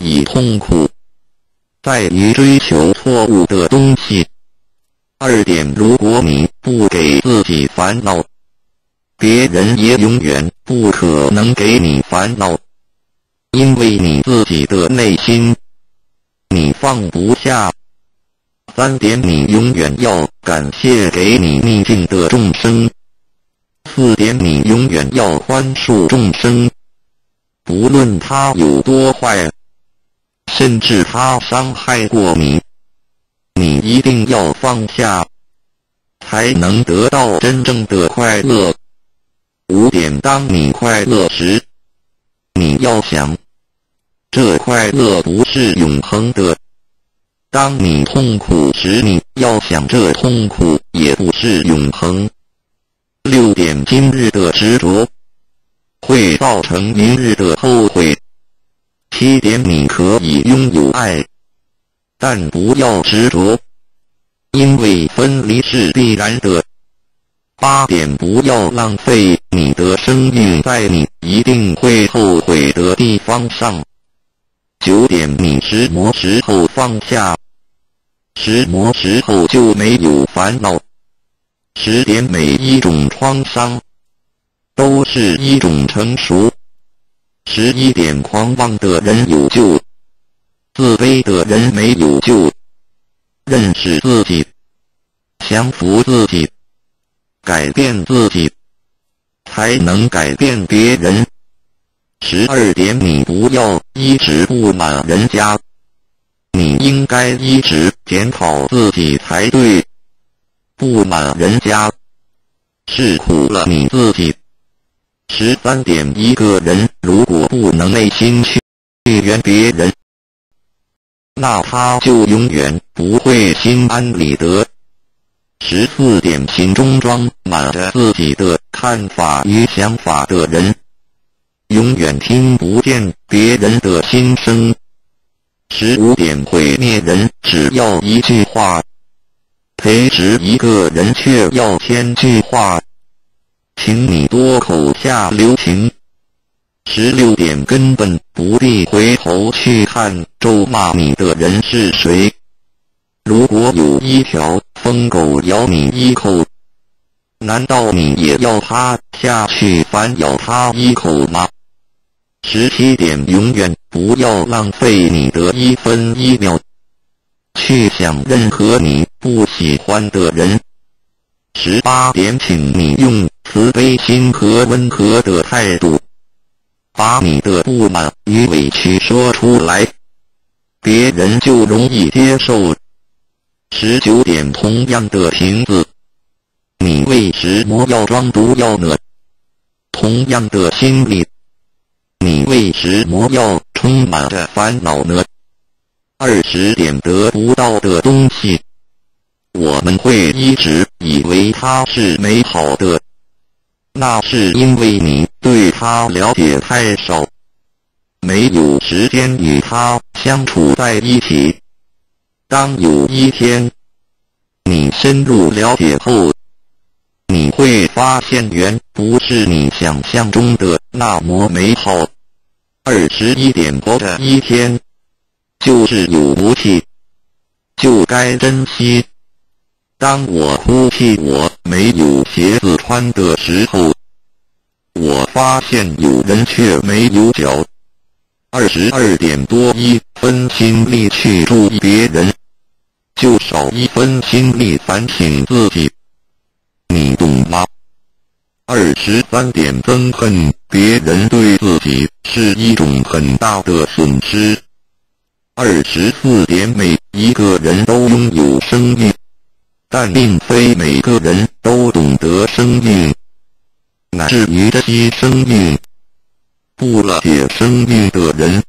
以痛苦，在于追求错误的东西。二点，如果你不给自己烦恼，别人也永远不可能给你烦恼，因为你自己的内心你放不下。三点，你永远要感谢给你逆境的众生。四点，你永远要宽恕众生，不论他有多坏，甚至他伤害过你，你一定要放下，才能得到真正的快乐。五点，当你快乐时，你要想，这快乐不是永恒的。当你痛苦时，你要想这痛苦也不是永恒。六点，今日的执着会造成明日的后悔。七点，你可以拥有爱，但不要执着，因为分离是必然的。八点，不要浪费你的生命在你一定会后悔的地方上。九点，你执魔时候放下，执魔时候就没有烦恼。十点，每一种创伤都是一种成熟。十一点，狂妄的人有救，自卑的人没有救。认识自己，降服自己，改变自己，才能改变别人。十二点，你不要一直不满人家，你应该一直检讨自己才对。不满人家是苦了你自己。十三点，一个人如果不能内心去原别人，那他就永远不会心安理得。十四点，心中装满着自己的看法与想法的人。永远听不见别人的心声。十五点毁灭人，只要一句话；培植一个人却要千句话。请你多口下留情。十六点根本不必回头去看咒骂你的人是谁。如果有一条疯狗咬你一口，难道你也要它下去反咬它一口吗？十七点，永远不要浪费你的一分一秒，去想任何你不喜欢的人。十八点，请你用慈悲心和温和的态度，把你的不满与委屈说出来，别人就容易接受。十九点，同样的瓶子，你为什么要装毒药呢？同样的心理。你为什么要充满着烦恼呢？二十点得不到的东西，我们会一直以为它是美好的，那是因为你对它了解太少，没有时间与它相处在一起。当有一天你深入了解后，你会发现，原不是你想象中的那么美好。二十一点活着一天，就是有福气，就该珍惜。当我哭泣我没有鞋子穿的时候，我发现有人却没有脚。二十二点多一分心力去注意别人，就少一分心力反省自己。你懂吗？二十三点憎恨别人对自己是一种很大的损失。二十四点每一个人都拥有生命，但并非每个人都懂得生命，乃至于珍惜生命。不了解生命的人，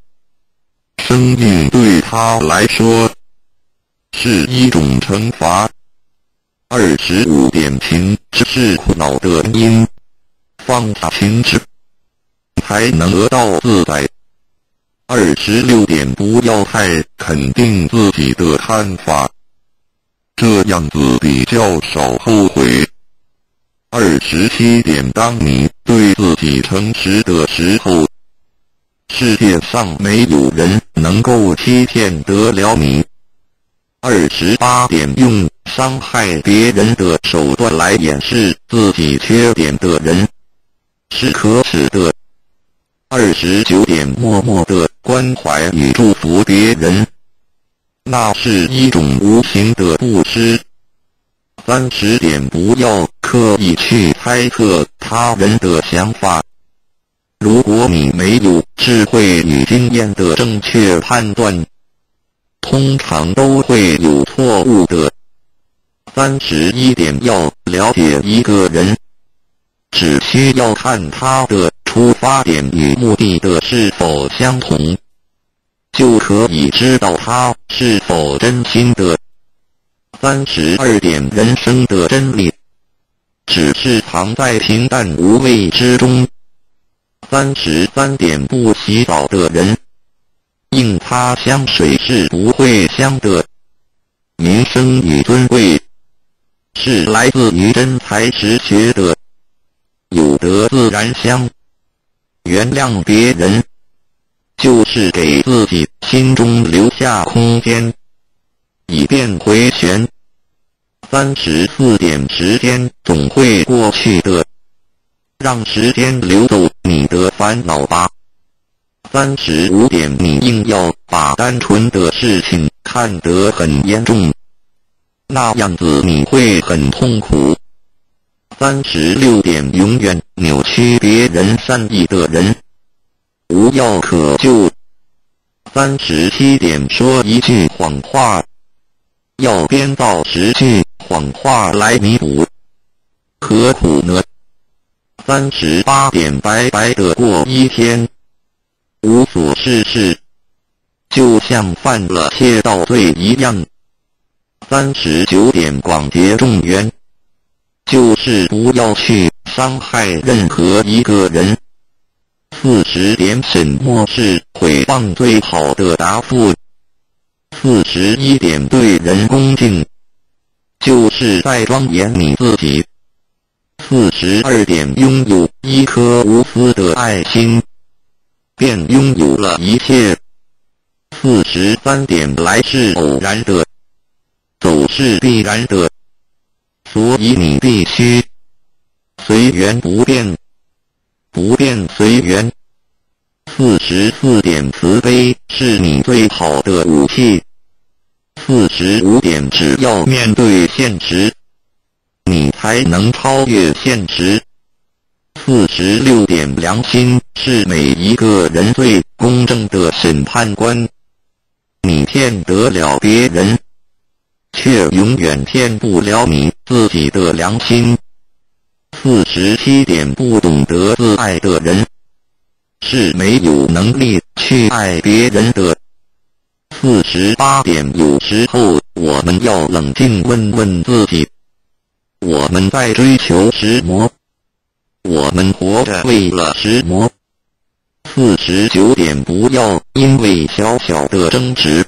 生命对他来说是一种惩罚。二十五点，情是苦恼的因，放下情执，才能得到自在。二十六点，不要太肯定自己的看法，这样子比较少后悔。二十七点，当你对自己诚实的时候，世界上没有人能够欺骗得了你。二十八点用伤害别人的手段来掩饰自己缺点的人是可耻的。二十九点默默的关怀与祝福别人，那是一种无形的布施。三十点不要刻意去猜测他人的想法。如果你没有智慧与经验的正确判断，通常都会有错误的。三十一点要了解一个人，只需要看他的出发点与目的的是否相同，就可以知道他是否真心的。三十二点人生的真理，只是藏在平淡无味之中。三十三点不洗澡的人，硬擦香水是不会香的。名声与尊贵，是来自于真才实学的。有德自然香。原谅别人，就是给自己心中留下空间，以便回旋。三十四点时间总会过去的。让时间流走你的烦恼吧。三十五点，你硬要把单纯的事情看得很严重，那样子你会很痛苦。三十六点，永远扭曲别人善意的人，无药可救。三十七点，说一句谎话，要编造十句谎话来弥补，何苦呢？三十八点，白白的过一天，无所事事，就像犯了窃盗罪一样。三十九点，广结众缘，就是不要去伤害任何一个人。四十点，沈默是毁谤最好的答复。四十一点，对人恭敬，就是在庄严你自己。四十二点，拥有一颗无私的爱心，便拥有了一切。四十三点，来是偶然的，走是必然的，所以你必须随缘不变，不变随缘。四十四点，慈悲是你最好的武器。四十五点，只要面对现实。你才能超越现实。四十六点，良心是每一个人最公正的审判官。你骗得了别人，却永远骗不了你自己的良心。四十七点，不懂得自爱的人，是没有能力去爱别人的。四十八点，有时候我们要冷静问问自己。我们在追求石魔，我们活着为了石魔。四十九点，不要因为小小的争执，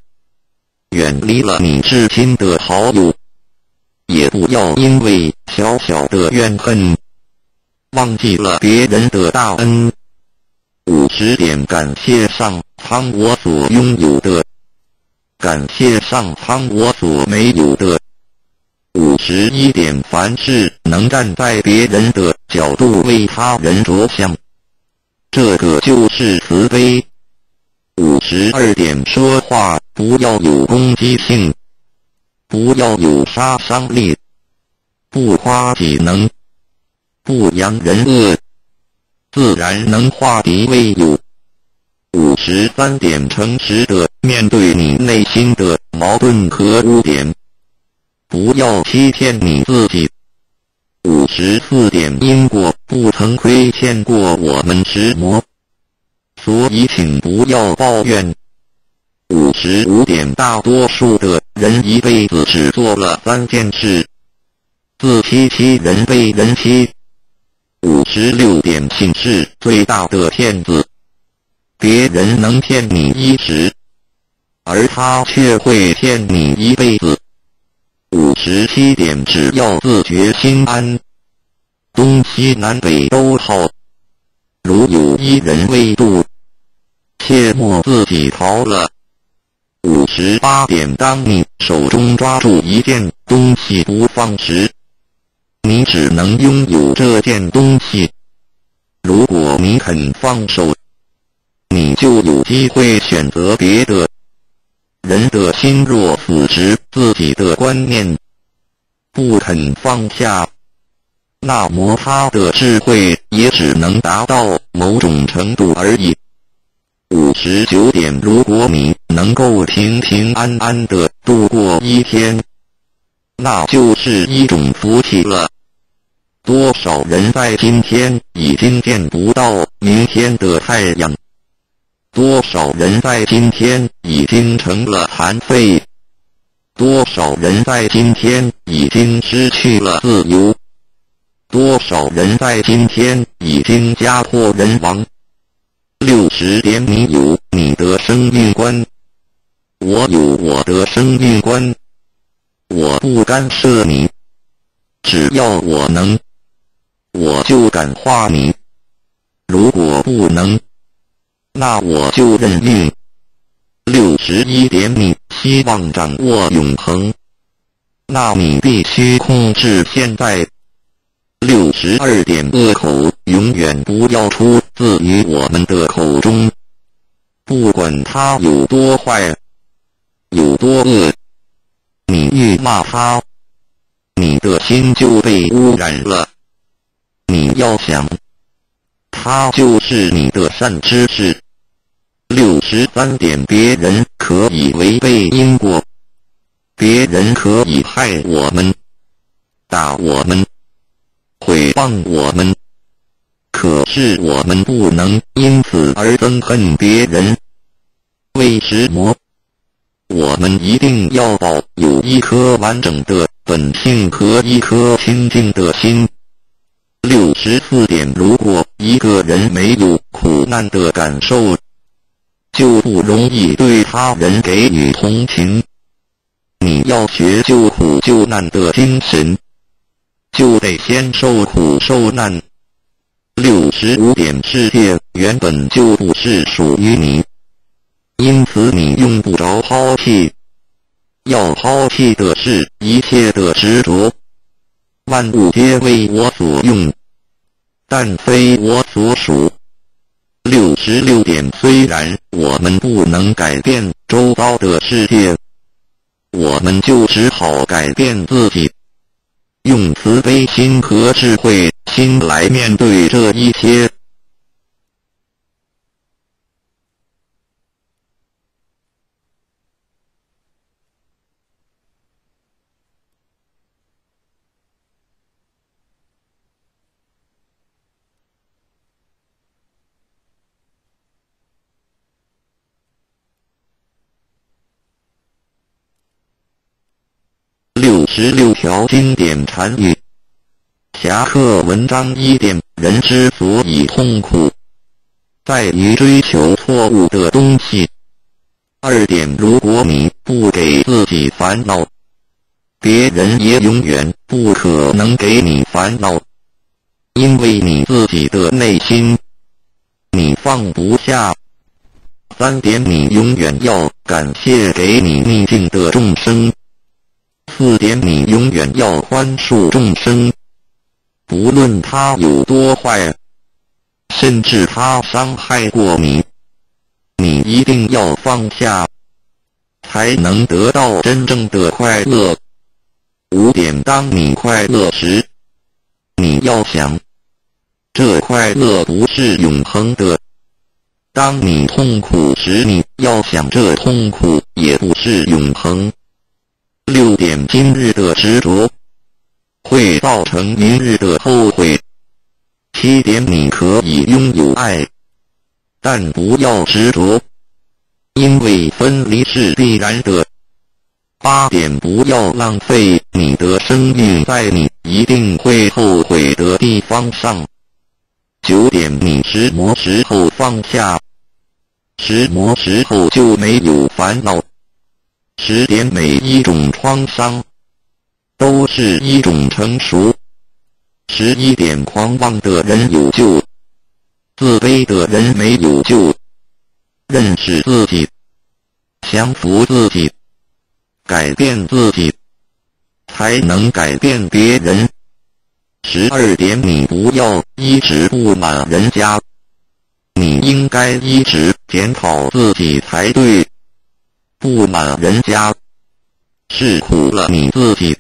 远离了你至亲的好友；也不要因为小小的怨恨，忘记了别人的大恩。五十点，感谢上苍我所拥有的，感谢上苍我所没有的。五十一点，凡事能站在别人的角度为他人着想，这个就是慈悲。五十二点，说话不要有攻击性，不要有杀伤力，不夸己能，不扬人恶，自然能化敌为友。五十三点，诚实的面对你内心的矛盾和污点。不要欺骗你自己。五十四点，因果不曾亏欠过我们石魔，所以请不要抱怨。五十五点，大多数的人一辈子只做了三件事：自欺欺人，被人欺。五十六点，请是最大的骗子。别人能骗你一时，而他却会骗你一辈子。五十七点，只要自觉心安，东西南北都好。如有一人未渡，切莫自己逃了。五十八点，当你手中抓住一件东西不放时，你只能拥有这件东西。如果你肯放手，你就有机会选择别的。人的心若死时，自己的观念不肯放下，那么他的智慧也只能达到某种程度而已。五十九点，如果你能够平平安安的度过一天，那就是一种福气了。多少人在今天已经见不到明天的太阳？多少人在今天已经成了残废？多少人在今天已经失去了自由？多少人在今天已经家破人亡？六十点，你有你的生命观，我有我的生命观。我不干涉你，只要我能，我就感化你。如果不能，那我就认命。六十一点，你希望掌握永恒，那你必须控制现在。六十二点，恶口永远不要出自于我们的口中，不管他有多坏，有多恶，你一骂他，你的心就被污染了。你要想，他就是你的善知识。六十三点，别人可以违背因果，别人可以害我们，打我们。毁谤我们，可是我们不能因此而憎恨别人。为什么？我们一定要保有一颗完整的本性和一颗清净的心。六十四点，如果一个人没有苦难的感受，就不容易对他人给予同情。你要学救苦救难的精神。就得先受苦受难。六十五点，世界原本就不是属于你，因此你用不着抛弃。要抛弃的是一切的执着。万物皆为我所用，但非我所属。六十六点，虽然我们不能改变周遭的世界，我们就只好改变自己。用慈悲心和智慧心来面对这一切。十六条经典禅语，侠客文章一点：人之所以痛苦，在于追求错误的东西。二点：如果你不给自己烦恼，别人也永远不可能给你烦恼，因为你自己的内心你放不下。三点：你永远要感谢给你逆境的众生。四点，你永远要宽恕众生，不论他有多坏，甚至他伤害过你，你一定要放下，才能得到真正的快乐。五点，当你快乐时，你要想，这快乐不是永恒的；当你痛苦时，你要想，这痛苦也不是永恒。六点，今日的执着会造成明日的后悔。七点，你可以拥有爱，但不要执着，因为分离是必然的。八点，不要浪费你的生命在你一定会后悔的地方上。九点，你什么时候放下，什么时候就没有烦恼。十点，每一种创伤都是一种成熟。十一点，狂妄的人有救，自卑的人没有救。认识自己，降服自己，改变自己，才能改变别人。十二点，你不要一直不满人家，你应该一直检讨自己才对。不满人家，是苦了你自己。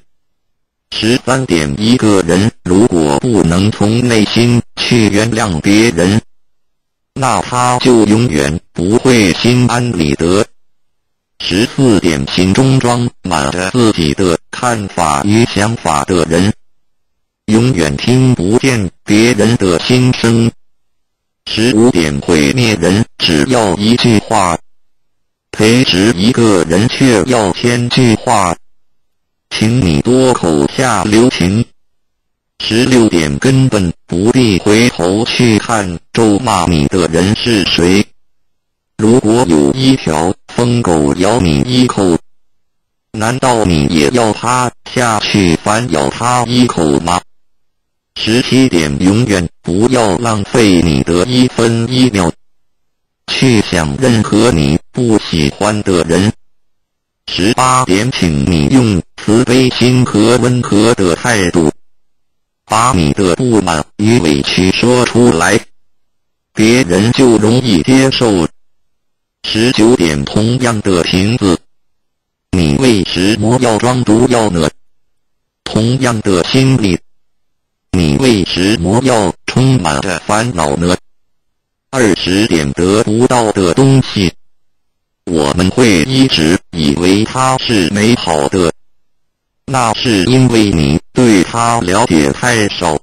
十三点，一个人如果不能从内心去原谅别人，那他就永远不会心安理得。十四点，心中装满着自己的看法与想法的人，永远听不见别人的心声。十五点，毁灭人只要一句话，培植一个人却要千句话。请你多口下留情。十六点根本不必回头去看咒骂你的人是谁。如果有一条疯狗咬你一口，难道你也要它下去反咬它一口吗？十七点永远不要浪费你的一分一秒，去想任何你不喜欢的人。十八点，请你用慈悲心和温和的态度，把你的不满与委屈说出来，别人就容易接受。十九点，同样的瓶子，你为什么要装毒药呢？同样的心理，你为什么要充满着烦恼呢？二十点，得不到的东西。我们会一直以为它是美好的，那是因为你对他了解太少，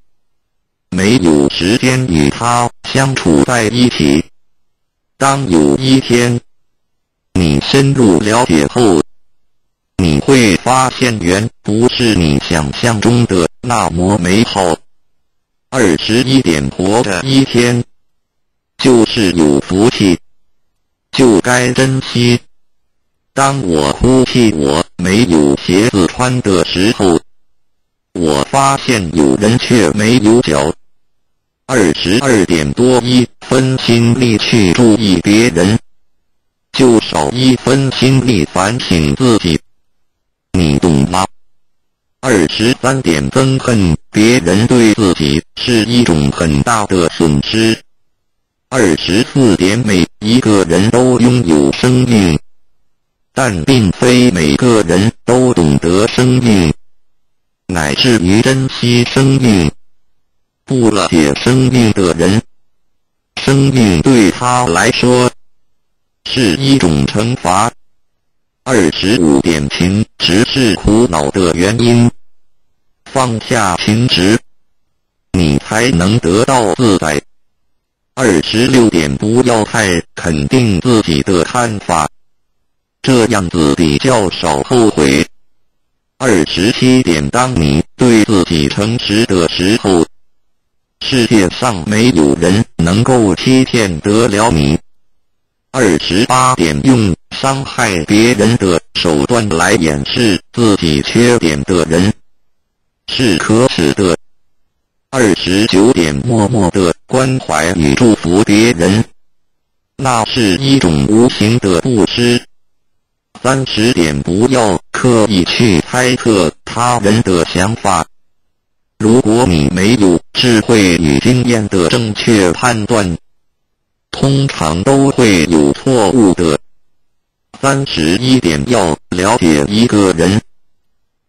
没有时间与他相处在一起。当有一天你深入了解后，你会发现原不是你想象中的那么美好。二十一点，活着一天就是有福气。就该珍惜。当我哭泣我没有鞋子穿的时候，我发现有人却没有脚。二十二点多一分心力去注意别人，就少一分心力反省自己。你懂吗？二十三点憎恨别人对自己是一种很大的损失。二十四点，每一个人都拥有生命，但并非每个人都懂得生命，乃至于珍惜生命。不了解生命的人，生命对他来说是一种惩罚。二十五点，情执是苦恼的原因，放下情执，你才能得到自在。二十六点，不要太肯定自己的看法，这样子比较少后悔。二十七点，当你对自己诚实的时候，世界上没有人能够欺骗得了你。二十八点，用伤害别人的手段来掩饰自己缺点的人，是可耻的。二十九点，默默的关怀与祝福别人，那是一种无形的布施。三十点，不要刻意去猜测他人的想法。如果你没有智慧与经验的正确判断，通常都会有错误的。三十一点，要了解一个人，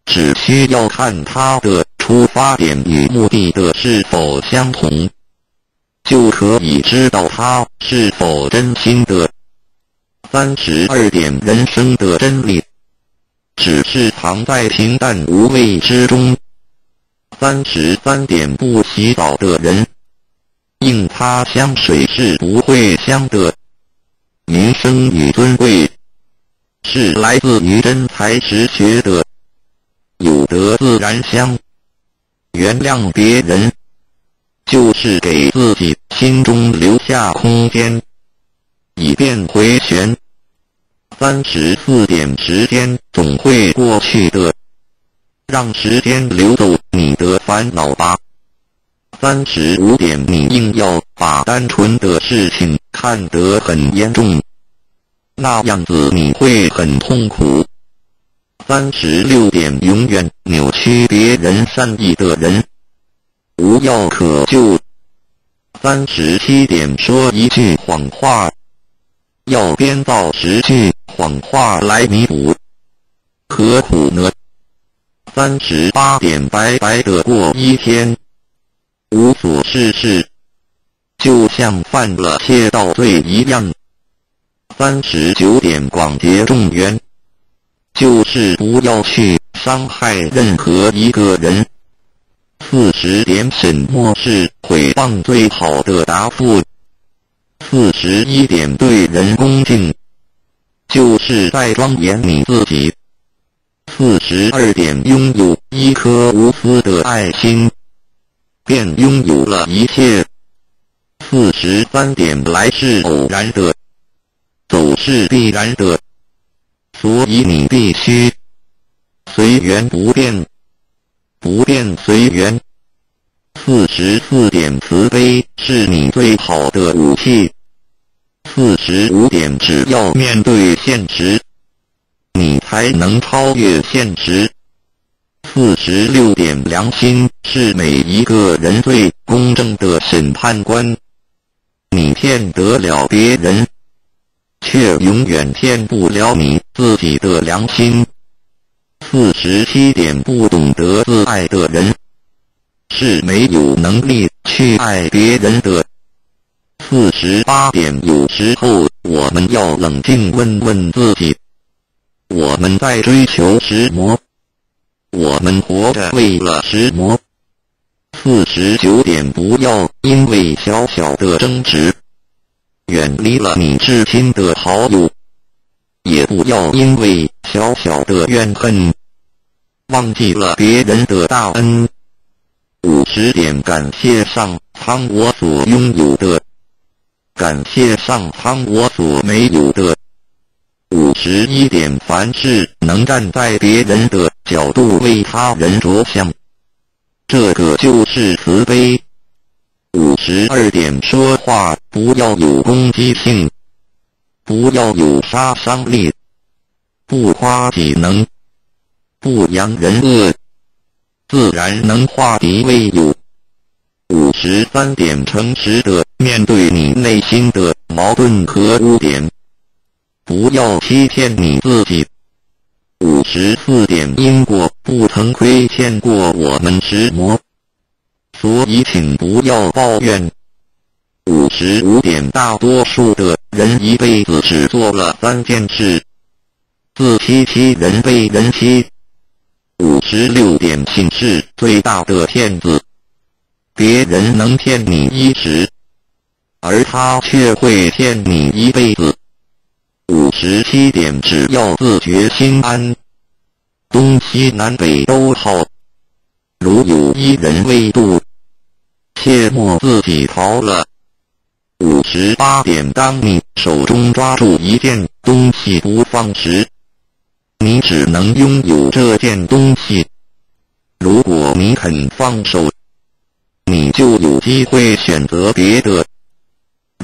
只需要看他的。出发点与目的的是否相同，就可以知道他是否真心的。三十二点，人生的真理只是藏在平淡无味之中。三十三点，不洗澡的人，硬擦香水是不会香的。名声与尊贵是来自于真才实学的，有德自然香。原谅别人，就是给自己心中留下空间，以便回旋。三十四点，时间总会过去的，让时间流走你的烦恼吧。三十五点，你硬要把单纯的事情看得很严重，那样子你会很痛苦。三十六点，永远扭曲别人善意的人，无药可救。三十七点，说一句谎话，要编造十句谎话来弥补，何苦呢？三十八点，白白的过一天，无所事事，就像犯了窃盗罪一样。三十九点，广结众缘，就是不要去伤害任何一个人。四十点，什么是诽谤最好的答复？四十一点，对人恭敬，就是在庄严你自己。四十二点，拥有一颗无私的爱心，便拥有了一切。四十三点，来是偶然的，走是必然的，所以你必须随缘不变。不变随缘。四十四点，慈悲是你最好的武器。四十五点，只要面对现实，你才能超越现实。四十六点，良心是每一个人最公正的审判官。你骗得了别人，却永远骗不了你自己的良心。四十七点，不懂得自爱的人是没有能力去爱别人的。四十八点，有时候我们要冷静问问自己：我们在追求什么？我们活着为了什么？四十九点，不要因为小小的争执远离了你至亲的好友，也不要因为小小的怨恨。忘记了别人的大恩，五十点感谢上苍我所拥有的，感谢上苍我所没有的。五十一点凡事能站在别人的角度为他人着想，这个就是慈悲。五十二点说话不要有攻击性，不要有杀伤力，不夸己能。不扬人恶，自然能化敌为友。五十三点，诚实的面对你内心的矛盾和污点，不要欺骗你自己。五十四点，因果不曾亏欠过我们十魔，所以请不要抱怨。五十五点，大多数的人一辈子只做了三件事：自欺欺人，被人欺。五十六点，信是最大的骗子。别人能骗你一时，而他却会骗你一辈子。五十七点，只要自觉心安，东西南北都好。如有一人未渡，切莫自己逃了。五十八点，当你手中抓住一件东西不放时，你只能拥有这件东西。如果你肯放手，你就有机会选择别的。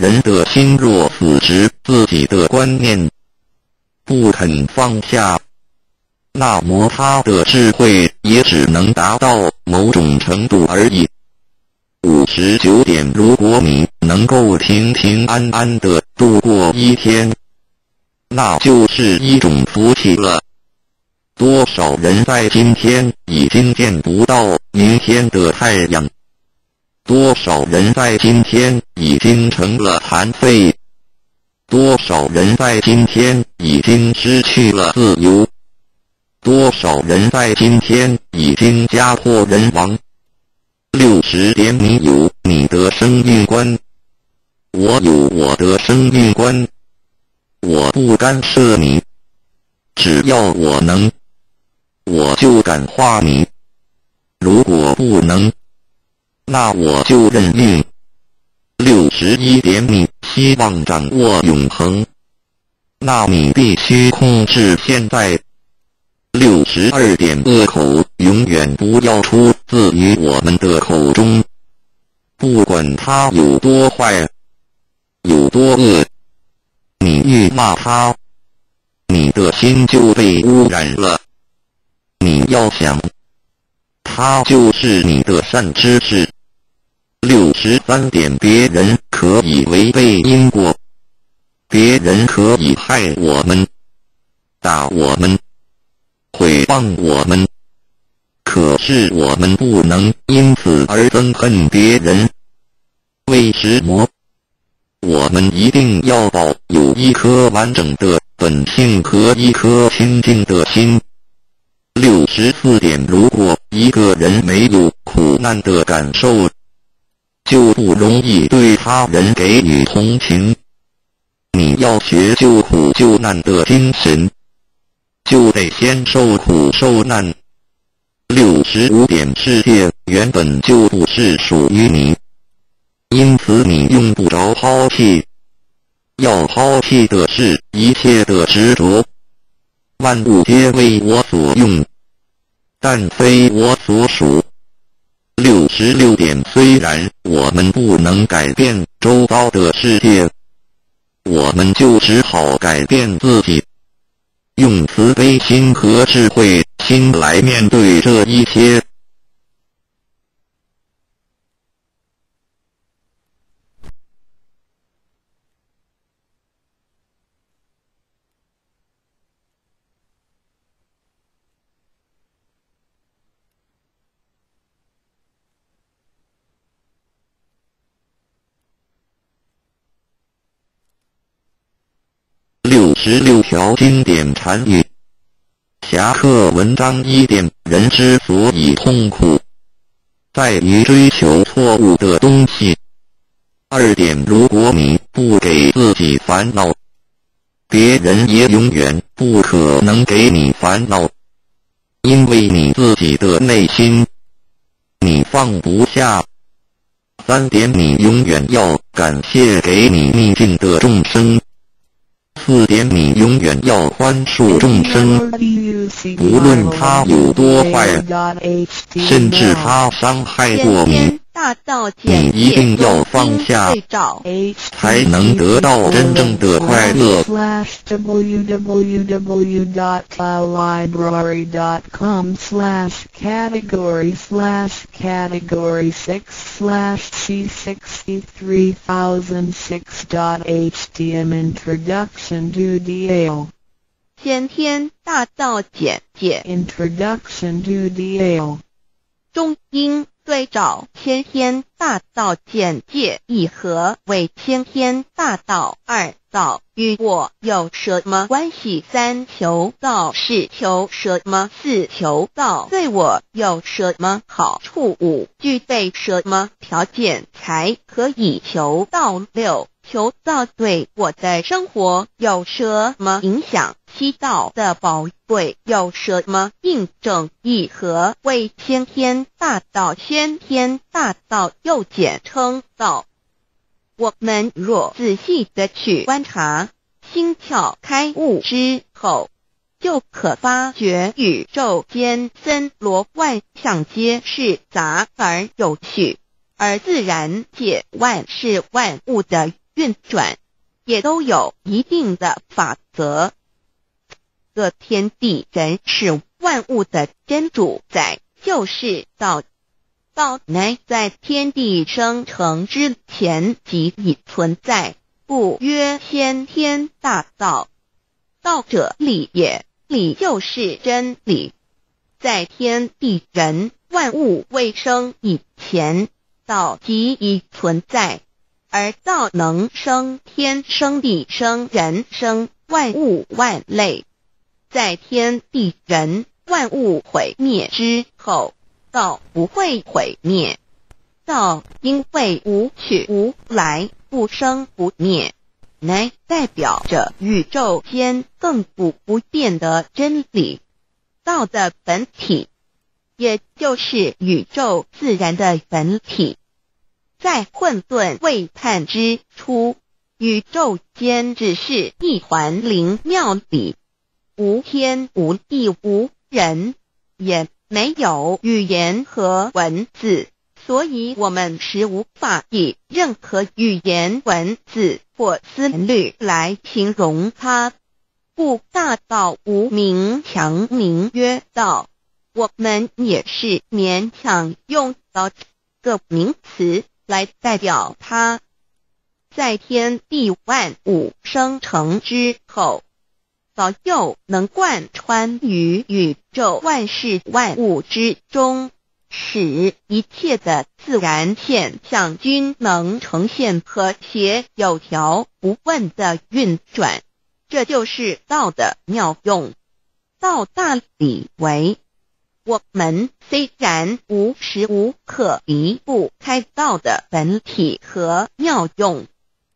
人的心若死执自己的观念，不肯放下，那么他的智慧也只能达到某种程度而已。五十九点，如果你能够平平安安的度过一天，那就是一种福气了。多少人在今天已经见不到明天的太阳？多少人在今天已经成了残废？多少人在今天已经失去了自由？多少人在今天已经家破人亡？六十点，你有你的生命观，我有我的生命观，我不干涉你，只要我能。我就感化你，如果不能，那我就认命。六十一点，你希望掌握永恒，那你必须控制现在。六十二点，恶口永远不要出自于我们的口中，不管他有多坏，有多恶，你欲骂他，你的心就被污染了。你要想，他就是你的善知识。六十三点，别人可以违背因果，别人可以害我们、打我们、毁谤我们，可是我们不能因此而憎恨别人。为什么？我们一定要保有一颗完整的本性和一颗清净的心。六十四点，如果一个人没有苦难的感受，就不容易对他人给予同情。你要学救苦救难的精神，就得先受苦受难。六十五点，世界原本就不是属于你。因此，你用不着抛弃。要抛弃的是一切的执着。万物皆为我所用，但非我所属。六十六点，虽然我们不能改变周遭的世界，我们就只好改变自己，用慈悲心和智慧心来面对这一切。十六条经典禅语，侠客文章一点：人之所以痛苦，在于追求错误的东西。二点：如果你不给自己烦恼，别人也永远不可能给你烦恼，因为你自己的内心你放不下。三点：你永远要感谢给你逆境的众生。四点，你永远要宽恕众生，无论他有多坏，甚至他伤害过你。你一定要放下，才能得到真正的快乐。www.cloudlibrary.com slash category slash category six slash c sixty three thousand six dot htm introduction to DAO 先天大道简介 introduction to DAO 中英。 对照《先天大道简介》一盒为《先天大道二道与我有什么关系？三求道是求什么？四求道对我有什么好处？五具备什么条件才可以求道？六求道对我的生活有什么影响？七道的宝贵有什么印证？一何为先天大道？先天大道又简称道。我们若仔细的去观察，心窍开悟之后，就可发觉宇宙间森罗万象皆是杂而有序，而自然界万事万物的运转，也都有一定的法则。个天地人是万物的真主宰，就是道。道乃在天地生成之前即已存在，故曰先天大道。道者理也，理就是真理。在天地人万物未生以前，道即已存在，而道能生天、生地、生人、生万物万类。在天地人万物毁灭之后，道不会毁灭。道因为无去无来，不生不灭，乃代表着宇宙间亘古不变的真理。道的本体，也就是宇宙自然的本体，在混沌未判之初，宇宙间只是一环灵妙理。无天无地无人，也没有语言和文字，所以我们是无法以任何语言、文字或思虑来形容它。故大道无名强名曰道。我们也是勉强用到个名词来代表它。在天地万物生成之后，早就能贯穿于宇宙万事万物之中，使一切的自然现象均能呈现和谐有条不紊的运转。这就是道的妙用。道大理为。我们虽然无时无刻离不开道的本体和妙用，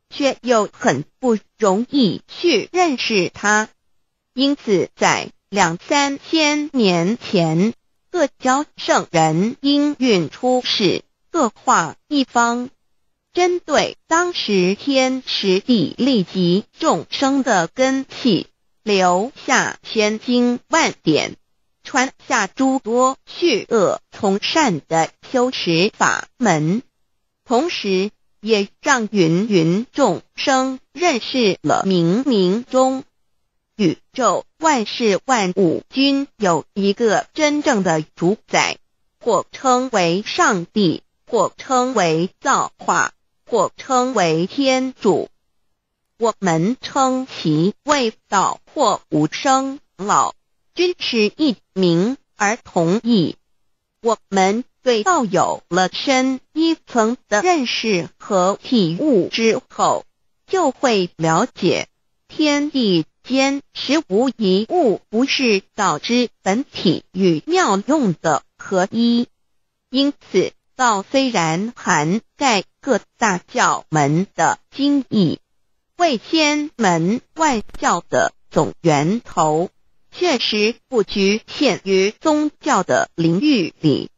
却又很不容易去认识它。因此，在两三千年前，各教圣人应运出世，各化一方，针对当时天时地利及众生的根气，留下千经万典。传下诸多去恶从善的修持法门，同时也让芸芸众生认识了冥冥中宇宙万事万物均有一个真正的主宰，或称为上帝，或称为造化，或称为天主。我们称其为道或无生老。均是一名而同义。我们对道有了深一层的认识和体悟之后，就会了解天地间实无一物不是道之本体与妙用的合一。因此，道虽然涵盖各大教门的经义，为千门万教的总源头。确实不局限于宗教的领域里，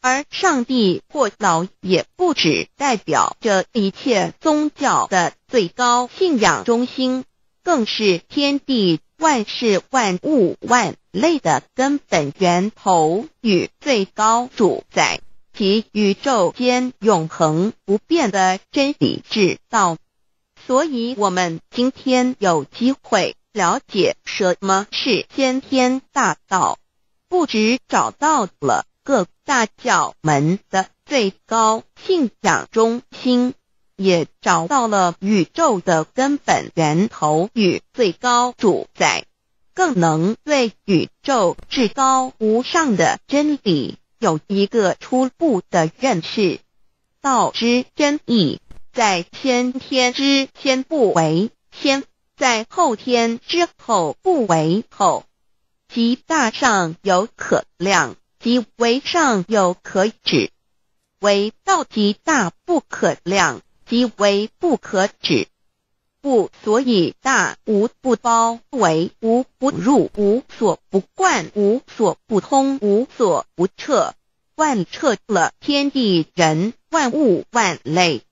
而上帝或老也不只代表着一切宗教的最高信仰中心，更是天地万事万物万类的根本源头与最高主宰，及宇宙间永恒不变的真理之道。所以，我们今天有机会。了解什么是先天大道，不只找到了各大教门的最高信仰中心，也找到了宇宙的根本源头与最高主宰，更能对宇宙至高无上的真理有一个初步的认识。道之真义，在先天之先不为先。在后天之后不为后，即大上有可量，即为上有可指；为道即大不可量，即为不可止。不所以大无不包，为无不入，无所不贯，无所不通，无所不彻，贯彻了天地人万物万类，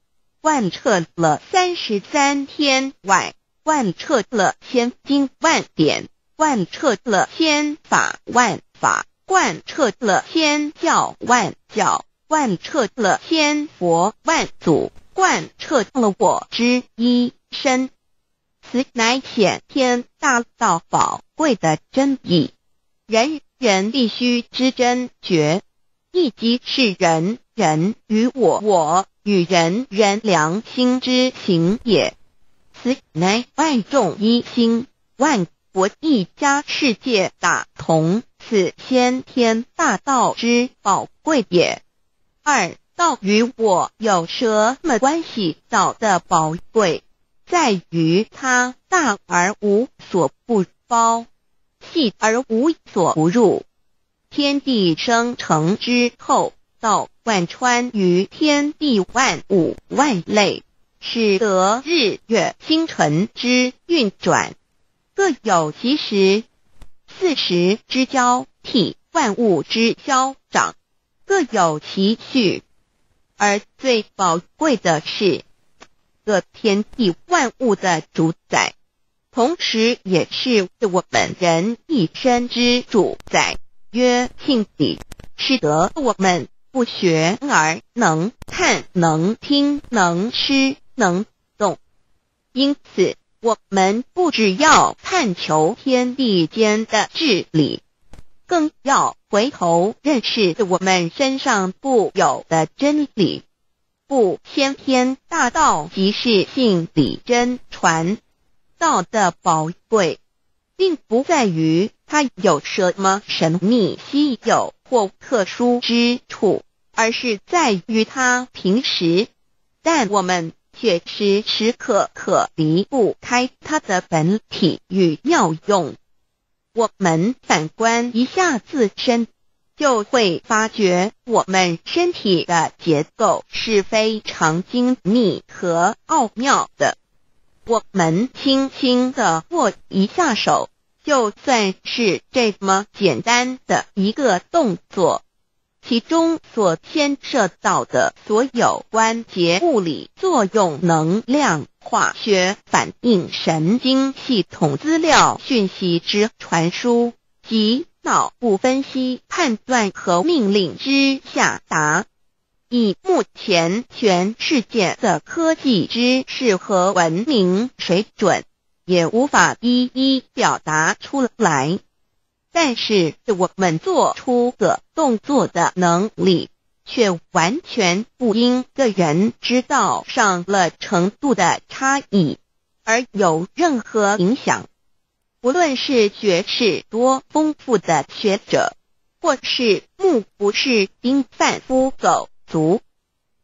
贯彻了三十三天外。贯彻了千经万典，贯彻了千法万法，贯彻了千教万教，贯彻了千佛万祖，贯彻了我之一身。此乃显天大道宝贵的真义，人人必须知真觉，亦即是人人与我我与人人良心之行也。此乃万众一心，万国一家，世界大同，此先天大道之宝贵也。二道与我有什么关系？道的宝贵在于它大而无所不包，细而无所不入。天地生成之后，道贯穿于天地万物万类。使得日月星辰之运转各有其时，四时之交替，万物之消长各有其序。而最宝贵的是，这天地万物的主宰，同时也是我们人一生之主宰，曰性理，使得我们不学而能看，能听，能吃。能动，因此我们不只要探求天地间的治理，更要回头认识我们身上固有的真理。不，先天大道即是性理真传道的宝贵，并不在于它有什么神秘、稀有或特殊之处，而是在于它平时，但我们却时时刻刻离不开它的本体与妙用。我们反观一下自身。就会发觉我们身体的结构是非常精密和奥妙的。我们轻轻的握一下手，就算是这么简单的一个动作，其中所牵涉到的所有关节物理作用、能量、化学反应、神经系统资料讯息之传输及。脑部分析、判断和命令之下达，以目前全世界的科技知识和文明水准，也无法一一表达出来。但是我们做出的动作的能力，却完全不因个人知道上了程度的差异而有任何影响。无论是学识多丰富的学者，或是目不识丁贩夫狗族；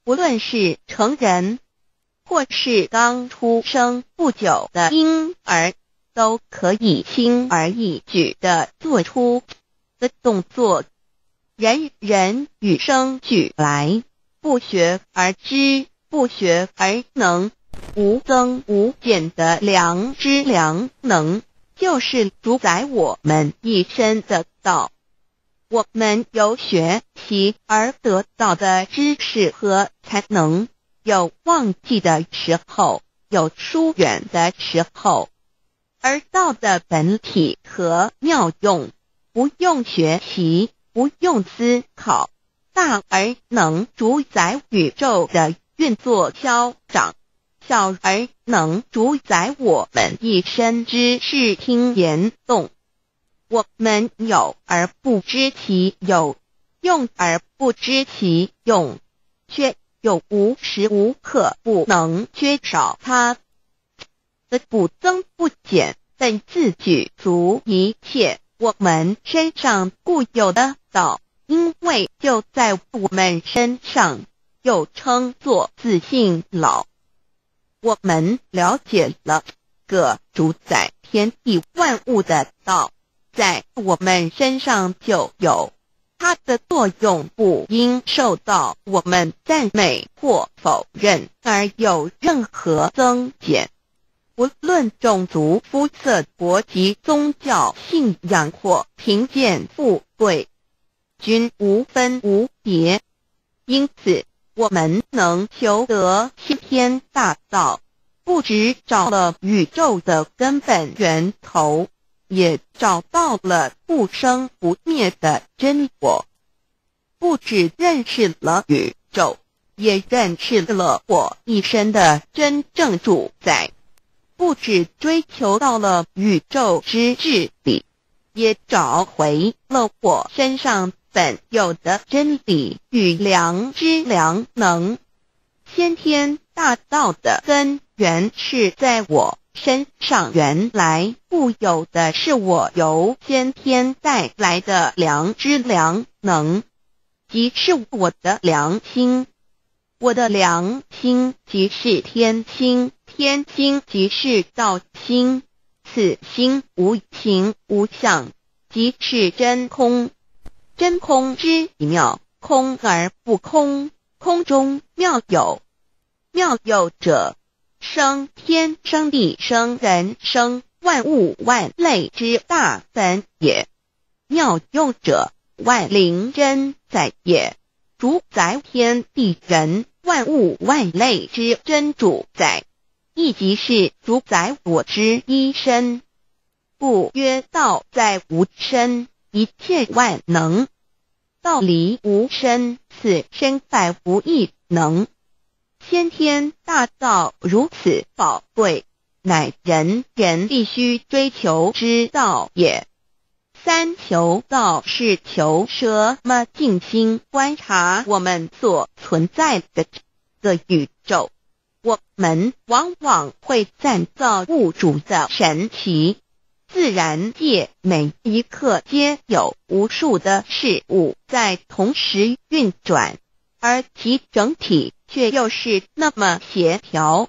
无论是成人，或是刚出生不久的婴儿，都可以轻而易举地做出的动作。人人与生俱来，不学而知，不学而能，无增无减的良知良能。就是主宰我们一生的道。我们有学习而得到的知识和才能，有忘记的时候，有疏远的时候。而道的本体和妙用，不用学习，不用思考，大而能主宰宇宙的运作消长。小而能主宰我们一生之视听言动，我们有而不知其有，用而不知其用，却又无时无刻不能缺少它的不增不减，本自具足一切我们身上固有的道，因为就在我们身上，又称作自信老。我们了解了个主宰天地万物的道，在我们身上就有它的作用，不应受到我们赞美或否认而有任何增减。无论种族、肤色、国籍、宗教信仰或贫贱富贵，均无分无别。因此。我们能求得西天大道，不只找了宇宙的根本源头，也找到了不生不灭的真我；不只认识了宇宙，也认识了我一生的真正主宰；不止追求到了宇宙之治理，也找回了我身上。本有的真理与良知良能，先天大道的根源是在我身上，原来固有的是我由先天带来的良知良能，即是我的良心。我的良心即是天心，天心即是道心，此心无形无相，即是真空。真空之妙，空而不空，空中妙有。妙有者，生天生地生人生万物万类之大本也。妙用者，万灵真在也，主宰天地人万物万类之真主宰，亦即是主宰我之一身。故曰道在无身。一切万能，道离无身，此身在无异能。先天大道如此宝贵，乃人人必须追求之道也。三求道是求什么？静心观察我们所存在的这个宇宙，我们往往会赞造物主的神奇。自然界每一刻皆有无数的事物在同时运转，而其整体却又是那么协调。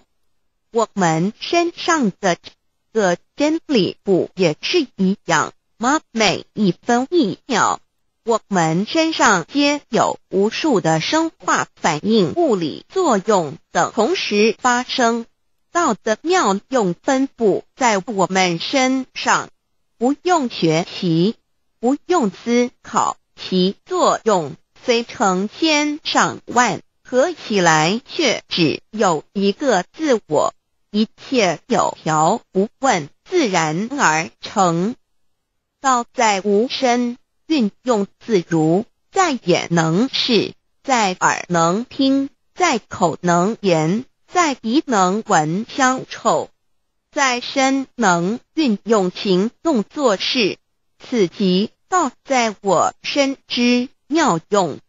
我们身上的这个真理不也是一样吗？每一分一秒，我们身上皆有无数的生化反应、物理作用等同时发生。道的妙用分布在我们身上，不用学习，不用思考，其作用虽成千上万，合起来却只有一个自我。一切有条不紊，自然而成。道在无声，运用自如，在眼能视，在耳能听，在口能言，在鼻能闻香臭，在身能运用行动做事。此即道在我身之妙用。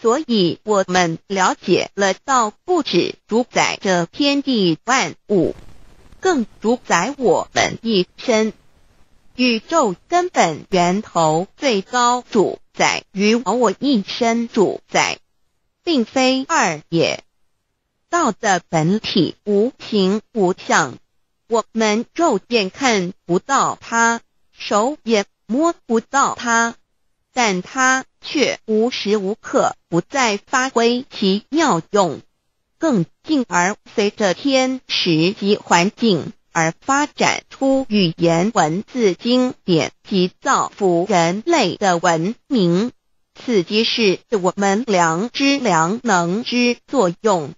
所以，我们了解了道，不止主宰着天地万物，更主宰我们一生。宇宙根本源头最高主宰于我一生主宰，并非二也。道的本体无形无相，我们肉眼看不到它，手也摸不到它，但它却无时无刻不在发挥其妙用，更进而随着天时及环境。而发展出语言文字经典及造福人类的文明，此即是我们良知良能之作用。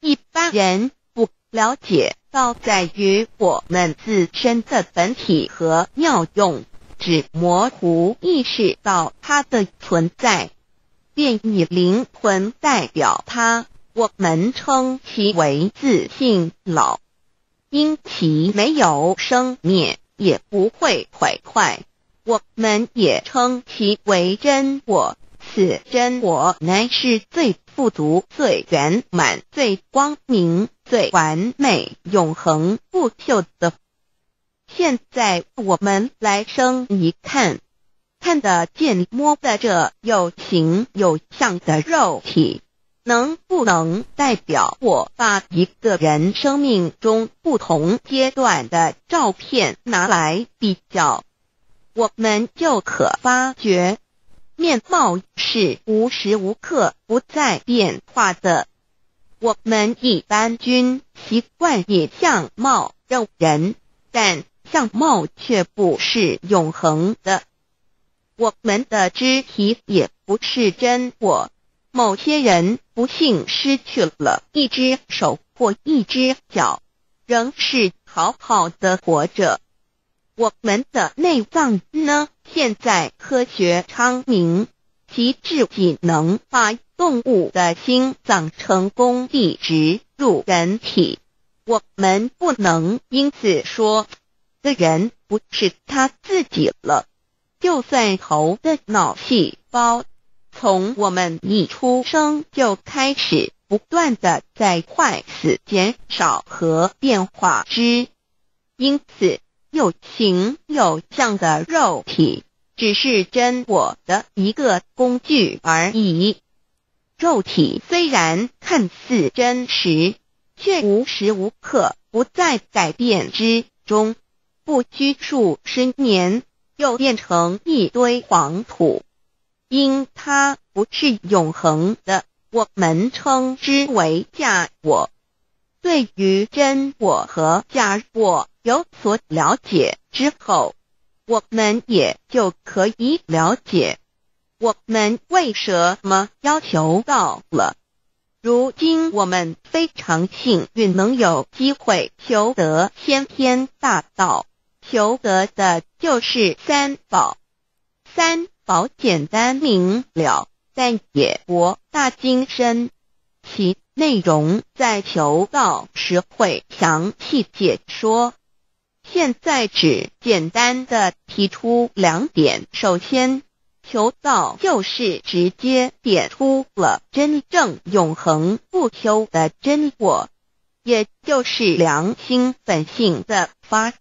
一般人不了解到在于我们自身的本体和妙用，只模糊意识到它的存在，便以灵魂代表它，我们称其为自信老。因其没有生灭，也不会毁坏。我们也称其为真我。此真我乃是最富足、最圆满、最光明、最完美、永恒不朽的。现在我们来生一看，看得见、摸得着有形有相的肉体。能不能代表我把一个人生命中不同阶段的照片拿来比较，我们就可发觉，面貌是无时无刻不在变化的。我们一般均习惯以相貌认人，但相貌却不是永恒的。我们的肢体也不是真我。某些人不幸失去了一只手或一只脚，仍是好好的活着。我们的内脏呢？现在科学昌明，其至仅能把动物的心脏成功地植入人体。我们不能因此说，的人不是他自己了。就算头的脑细胞。从我们一出生就开始不断的在坏死、减少和变化之，因此有形有相的肉体只是真我的一个工具而已。肉体虽然看似真实，却无时无刻不在改变之中，不拘数十年又变成一堆黄土。因它不是永恒的，我们称之为假我。对于真我和假我有所了解之后，我们也就可以了解我们为什么要求到了。如今我们非常幸运，能有机会求得先天大道，求得的就是三宝。三。宝简单明了，但也博大精深。其内容在求道时会详细解说。现在只简单的提出两点。首先，求道就是直接点出了真正永恒不朽的真我，也就是良心本性的发。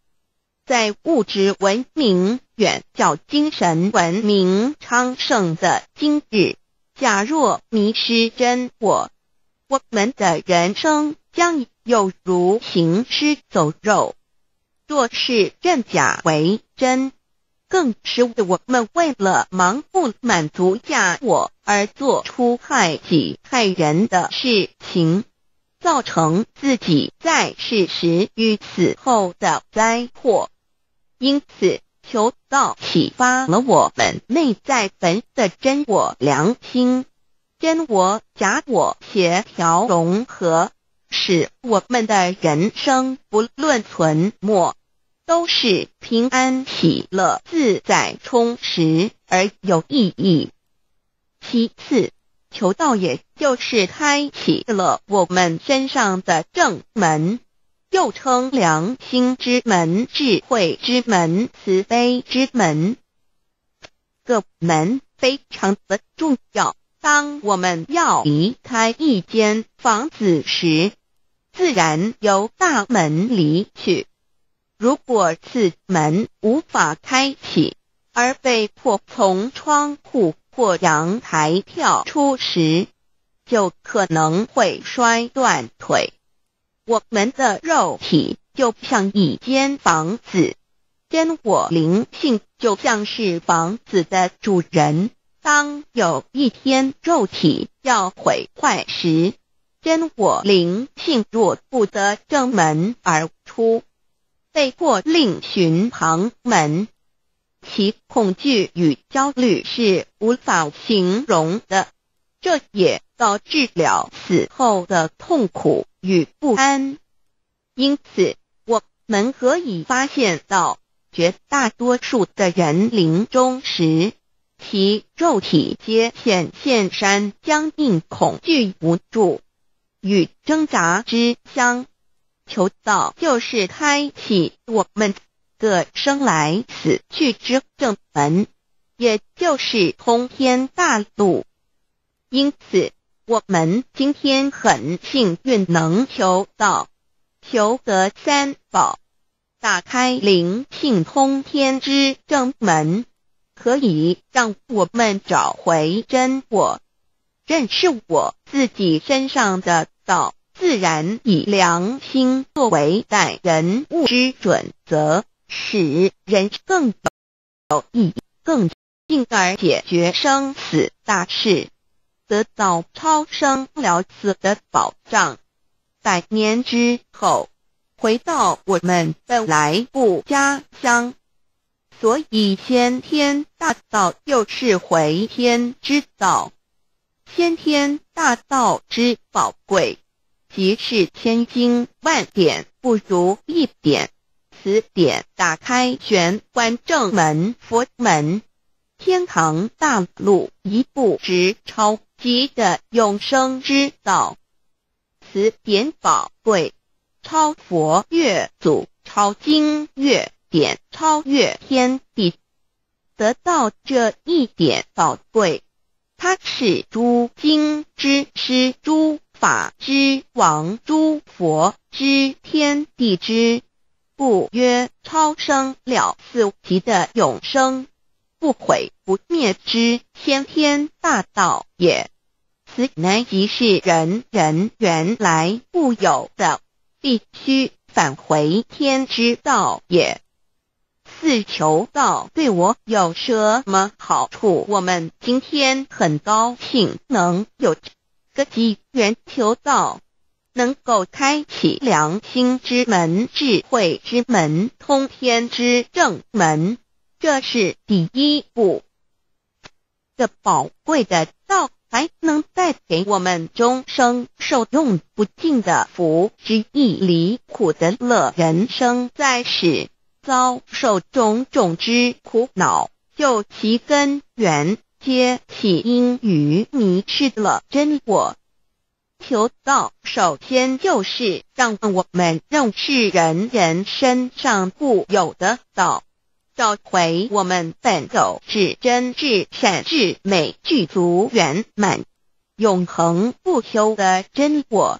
在物质文明远较精神文明昌盛的今日，假若迷失真我，我们的人生将有如行尸走肉。若是认假为真，更是我们为了盲目满足假我而做出害己害人的事情，造成自己在世时与死后的灾祸。因此，求道启发了我们内在本的真我良心，真我假我协调融合，使我们的人生不论存没。都是平安喜乐、自在充实而有意义。其次，求道也就是开启了我们身上的正门，又称良心之门、智慧之门、慈悲之门。各门非常的重要。当我们要离开一间房子时，自然由大门离去。如果此门无法开启，而被迫从窗户或阳台跳出时，就可能会摔断腿。我们的肉体就像一间房子，真我灵性就像是房子的主人。当有一天肉体要毁坏时，真我灵性若不得正门而出。被迫另寻旁门，其恐惧与焦虑是无法形容的，这也导致了死后的痛苦与不安。因此，我们可以发现到，绝大多数的人临终时，其肉体皆显现山僵硬、恐惧、无助与挣扎之相。求道就是开启我们的生来死去之正门，也就是通天大路。因此，我们今天很幸运能求到，求得三宝，打开灵性通天之正门，可以让我们找回真我，认识我自己身上的道。自然以良心作为待人物之准则，使人更有意义，更进而解决生死大事，得到超生了死的保障。百年之后，回到我们本来不家乡，所以先天大道就是回天之道，先天大道之宝贵。即是千经万典不如一点，此点打开玄关正门佛门，天堂大路一步直超级的永生之道。此点宝贵，超佛越祖，超经越典，超越天地。得到这一点宝贵，它是诸经之师，诸。法之王，诸佛之天地之，故曰超生了四极的永生，不毁不灭之先天大道也。此乃即是人人原来固有的，必须返回天之道也。四求道对我有什么好处？我们今天很高兴能有。个机缘求道，能够开启良心之门、智慧之门、通天之正门，这是第一步。这宝贵的道，还能带给我们终生受用不尽的福之益，离苦的乐。人生在世，遭受种种之苦恼，就其根源。皆起因于迷失了真我，求道首先就是让我们认识人人身上固有的道，找回我们本有至真至善至美具足圆满、永恒不休的真我，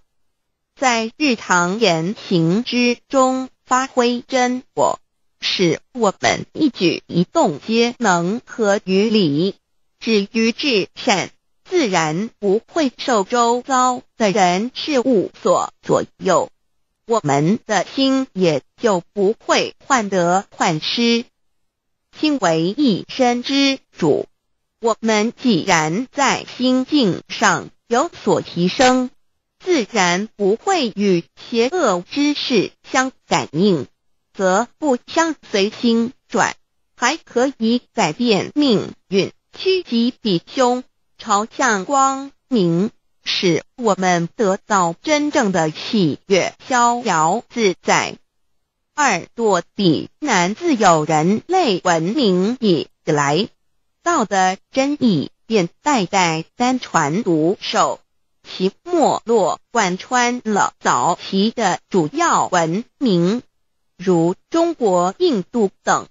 在日常言行之中发挥真我，使我们一举一动皆能合于理，止于至善。自然不会受周遭的人事物所左右，我们的心也就不会患得患失。心为一身之主，我们既然在心境上有所提升，自然不会与邪恶之事相感应，则不相随心转，还可以改变命运，趋吉避凶。朝向光明，使我们得到真正的喜悦、逍遥自在。二堕地难自有人类文明以来，道的真意便代代单传独守，其没落贯穿了早期的主要文明，如中国、印度等。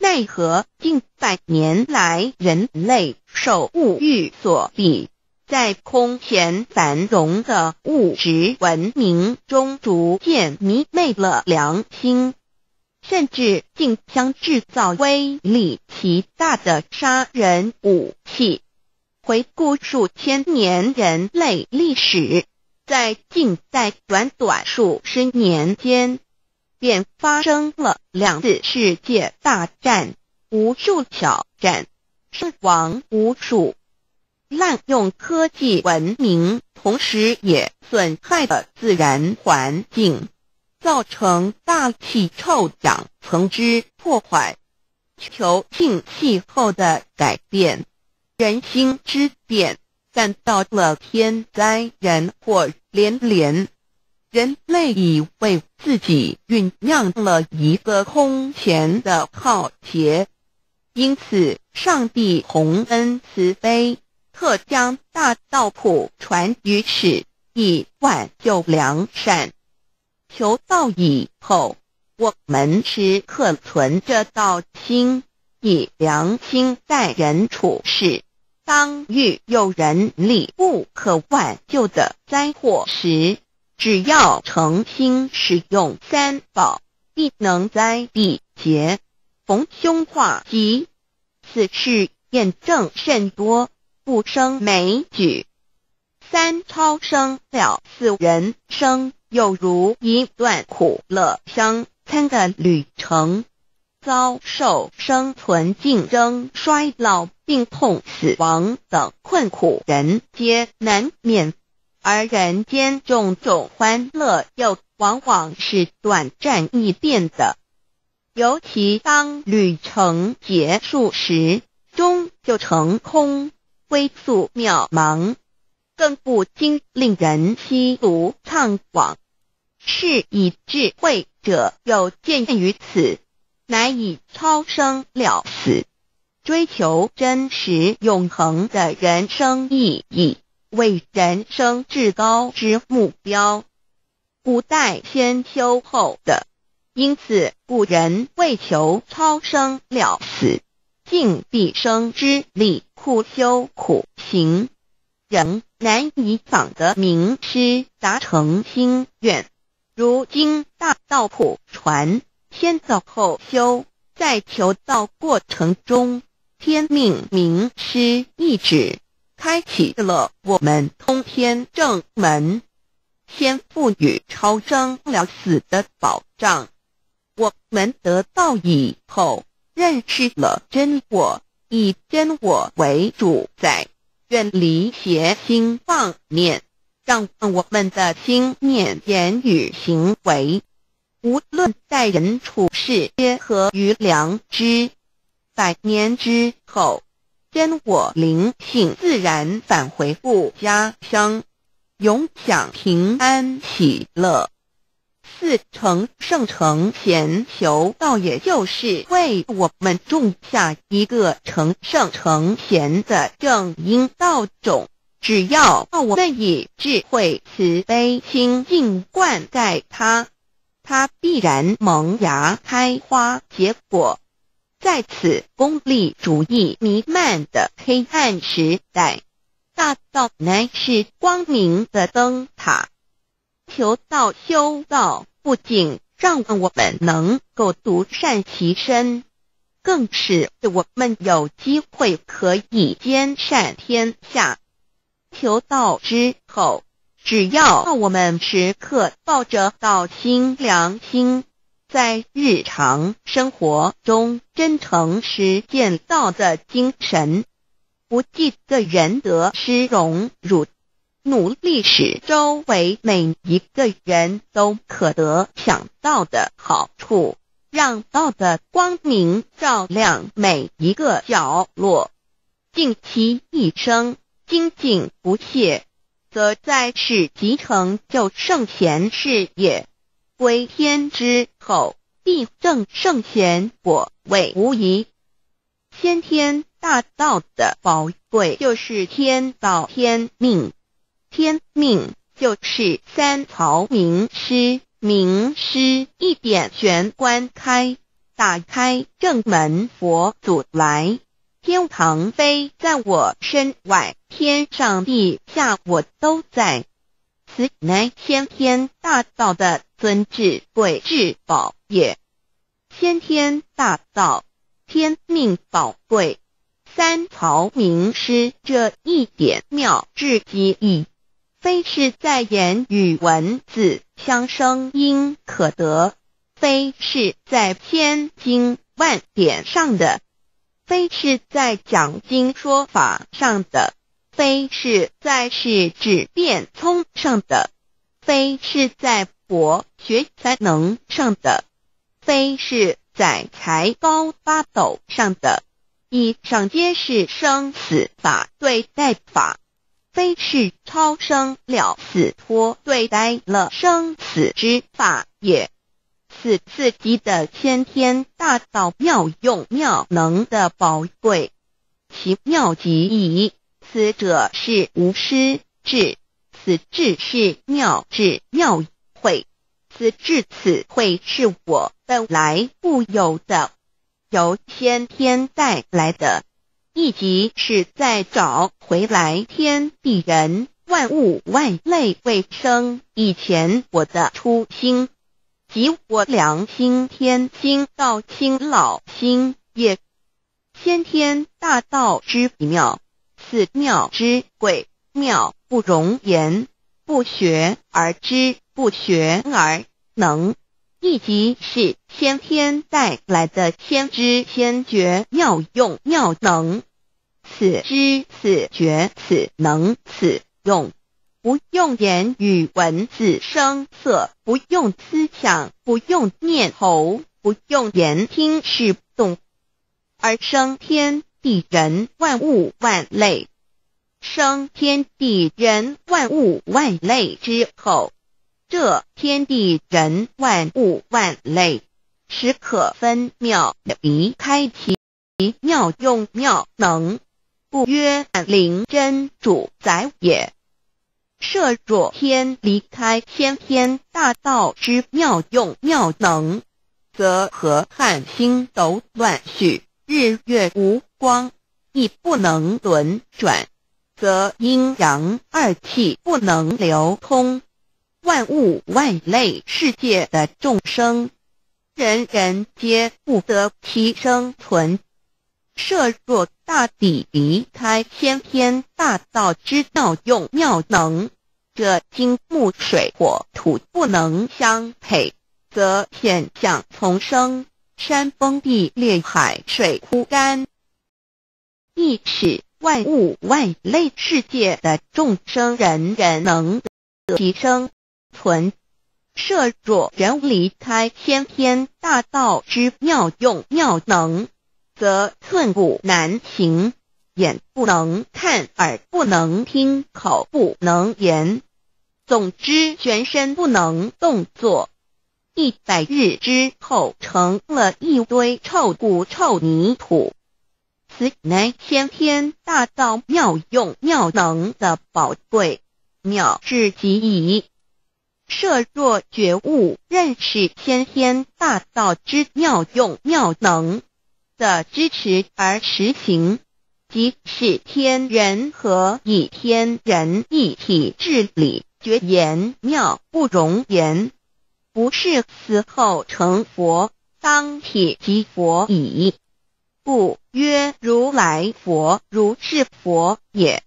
奈何近百年来，人类受物欲所逼，在空前繁荣的物质文明中，逐渐迷昧了良心，甚至竟将制造威力极大的杀人武器。回顾数千年人类历史，在近代短短数十年间。便发生了两次世界大战，无数挑战，伤亡无数。滥用科技文明，同时也损害了自然环境，造成大气臭氧层之破坏、球性气候的改变、人心之变，感到了天灾人祸连连。人类已为自己酝酿了一个空前的浩劫，因此上帝洪恩慈悲，特将大道谱传于世，以挽救良善。求道以后，我们时刻存着道心，以良心待人处事。当遇有人力不可挽救的灾祸时，只要诚心使用三宝，必能灾必劫，逢凶化吉。此事验证甚多，不生枚举。三超生了四人生，有如一段苦乐相参的旅程，遭受生存竞争、衰老、病痛、死亡等困苦，人皆难免。而人间种种欢乐，又往往是短暂易变的。尤其当旅程结束时，终就成空，归宿渺茫，更不禁令人凄独怅惘。是以智慧者有见于此，乃以超生了死，追求真实永恒的人生意义。为人生至高之目标，古代先修后的，因此古人为求超生了死，尽毕生之力苦修苦行，仍难以访得名师达成心愿。如今大道普传，先走后修，在求道过程中，天命名师一指。开启了我们通天正门，先赋予超生了死的保障。我们得道以后，认识了真我，以真我为主宰，远离邪心妄念，让我们的心念、言语、行为，无论待人处事，皆合于良知。百年之后。真我灵性自然返回故家乡，永享平安喜乐。四成圣成贤求道，也就是为我们种下一个成圣成贤的正因道种，只要我们以智慧、慈悲心境灌溉它，它必然萌芽、开花、结果。在此功利主义弥漫的黑暗时代，大道乃是光明的灯塔。求道修道，不仅让我们能够独善其身，更是我们有机会可以兼善天下。求道之后，只要我们时刻抱着道心、良心。在日常生活中真诚实践道的精神，不计个人得失荣辱，努力使周围每一个人都可得享到的好处，让道的光明照亮每一个角落，尽其一生精进不懈，则在世即成就圣贤事业。归天之后，必正圣贤果位无疑。先天大道的宝贵，就是天道天命。天命就是三朝名师，名师一点玄关开，打开正门，佛祖来，天堂飞在我身外，天上地下我都在。此乃先天大道的。尊至贵至宝也，先天大道，天命宝贵，三朝名师这一点妙至极意，非是在言语文字相声音可得，非是在千经万典上的，非是在讲经说法上的，非是在是指辩聪上的，非是在。博学才能上的，非是在才高八斗上的；以上皆是生死法对待法，非是超生了死脱对待了生死之法也。此次级的先天大道妙用妙能的宝贵，其妙极矣。此者是无师智，此智是妙智妙。会，此至此会是我本来固有的，由先天带来的，一即是在找回来天地人万物万类卫生以前我的初心，即我良心天心道心老心也。先天大道之妙，此妙之贵妙不容言，不学而知。不学而能，亦即是先天带来的先知先觉妙用妙能。此知此觉此能此用，不用言语文字声色，不用思想，不用念头，不用言听是动，而生天地人万物万类，生天地人万物万类之后。这天地人万物万类，实可分妙离开其妙用妙能，故曰灵真主宰也。设若天离开先天大道之妙用妙能，则河汉星斗乱序，日月无光，亦不能轮转，则阴阳二气不能流通。万物万类世界的众生，人人皆不得其生存。设若大地离开先天大道之道用妙能，这金木水火土不能相配，则险象丛生，山崩地裂，海水枯干，亦使万物万类世界的众生人人能得其生。存设若人离开先天大道之妙用妙能，则寸步难行，眼不能看，耳不能听，口不能言，总之全身不能动作。一百日之后，成了一堆臭骨臭泥土。此乃先天大道妙用妙能的宝贵妙智极矣。设若觉悟认识先天大道之妙用妙能的支持而实行，即是天人合以、天人一体治理，绝言妙不容言，不是死后成佛，当体即佛矣。故曰如来佛，如是佛也。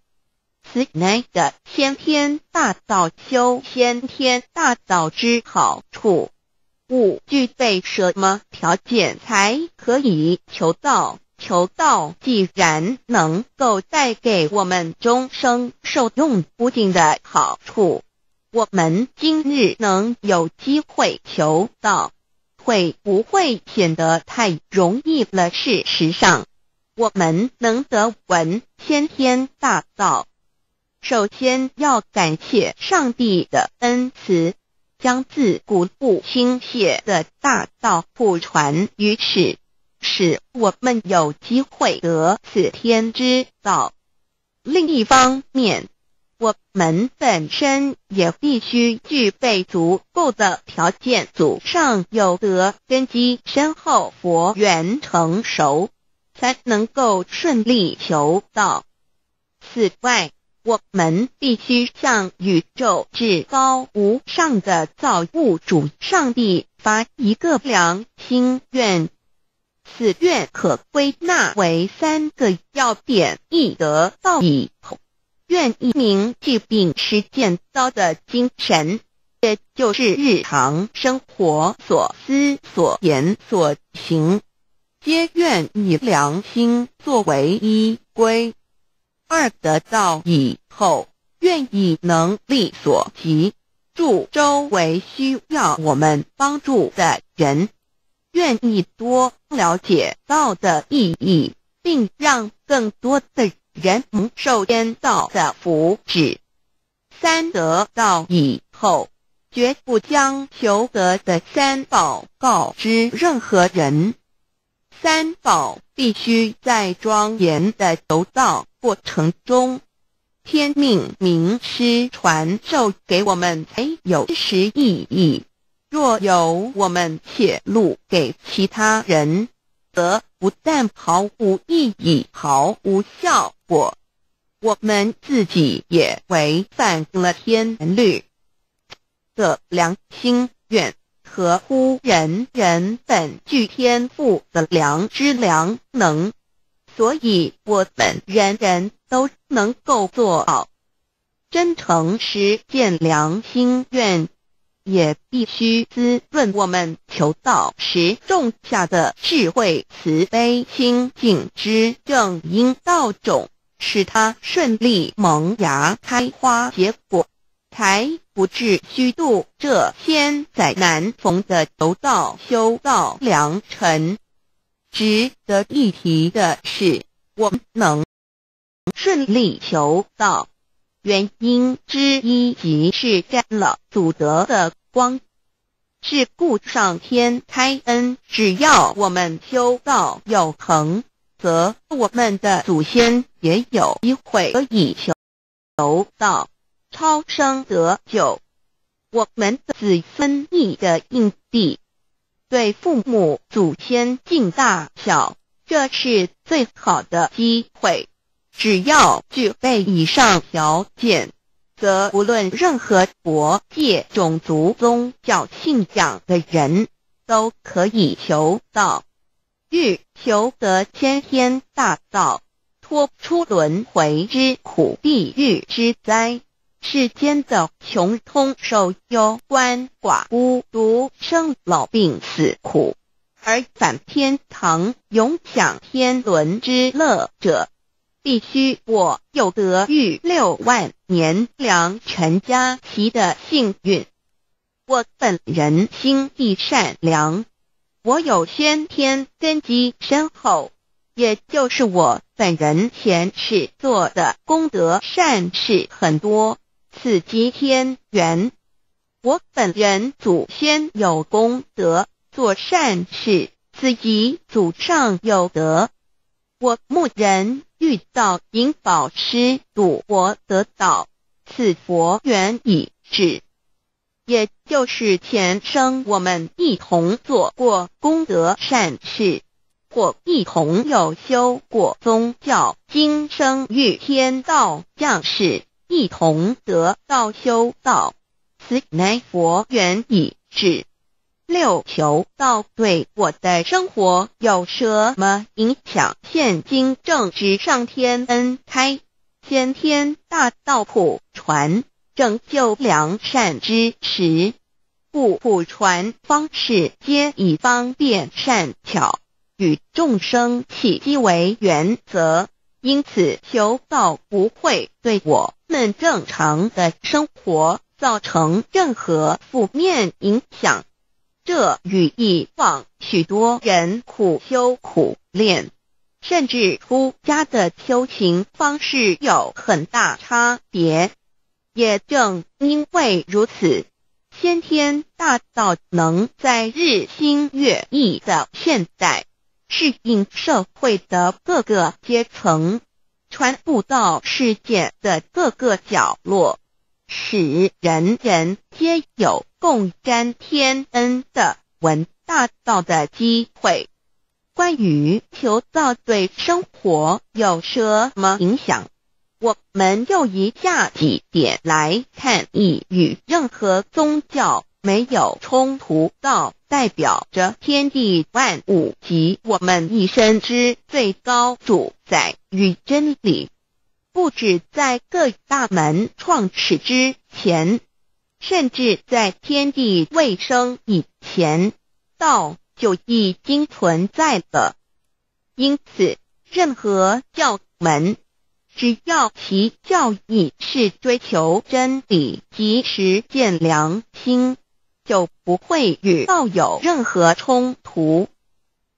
此乃的先天大道修先天大道之好处。五具备什么条件才可以求道？求道既然能够带给我们终生受用不尽的好处，我们今日能有机会求道。会不会显得太容易了？事实上，我们能得闻先天大道，首先要感谢上帝的恩慈，将自古不倾泻的大道普传于世，使我们有机会得此天之道。另一方面，我们本身也必须具备足够的条件，祖上有德，根基深厚，佛缘成熟，才能够顺利求道。此外，我们必须向宇宙至高无上的造物主上帝发一个良心愿，此愿可归纳为三个要点：一得道以后。愿一名具秉持见道的精神，也就是日常生活所思所言所行，皆愿以良心作为依归。二得道以后，愿以能力所及，助周围需要我们帮助的人，愿意多了解道的意义，并让更多的。人受天道的福祉，三得道以后，绝不将求得的三宝告知任何人。三宝必须在庄严的求道过程中，天命名师传授给我们才有实意义。若有我们泄露给其他人，则不但毫无意义，毫无效。果，我们自己也违反了天律的良心愿，合乎人人本具天赋的良知良能，所以我们人人都能够做到真诚实践良心愿，也必须滋润我们求道时种下的智慧、慈悲、清净之正因道种。使它顺利萌芽、开花、结果，才不至虚度这千载难逢的求道修道良辰。值得一提的是，我们能顺利求道，原因之一即是沾了祖德的光，是故上天开恩，只要我们修道有恒。则我们的祖先也有机会可以求求道超生得救。我们子孙义的印地，对父母祖先敬大小，这是最好的机会。只要具备以上条件，则无论任何国界、种族、宗教信仰的人，都可以求道。欲求得先天大道，脱出轮回之苦、地狱之灾，世间的穷通受忧、官寡孤独、生老病死苦，而返天堂永享天伦之乐者，必须我有得遇六万年良辰佳期的幸运。我本人心地善良。我有先天根基深厚，也就是我本人前世做的功德善事很多，此即天缘。我本人祖先有功德做善事，此即祖上有德。我牧人遇到银宝师赌博得到，此佛缘已至。也就是前生我们一同做过功德善事，或一同有修过宗教，今生遇天道降世，一同得道修道，此乃佛缘已至。六求道对我的生活有什么影响？现今正值上天恩开，先天大道普传。拯救良善之时，故普传方式皆以方便善巧与众生契机为原则，因此求道不会对我们正常的生活造成任何负面影响。这与以往许多人苦修苦练，甚至出家的修行方式有很大差别。也正因为如此，先天大道能在日新月异的现代适应社会的各个阶层，传布到世界的各个角落，使人人皆有共沾天恩的闻大道的机会。关于求道对生活有什么影响？我们就以下几点来看：一与任何宗教没有冲突，道代表着天地万物及我们一生之最高主宰与真理。不止在各大门创始之前，甚至在天地未生以前，道就已经存在了。因此，任何教门。只要其教义是追求真理及实践良心，就不会与道有任何冲突。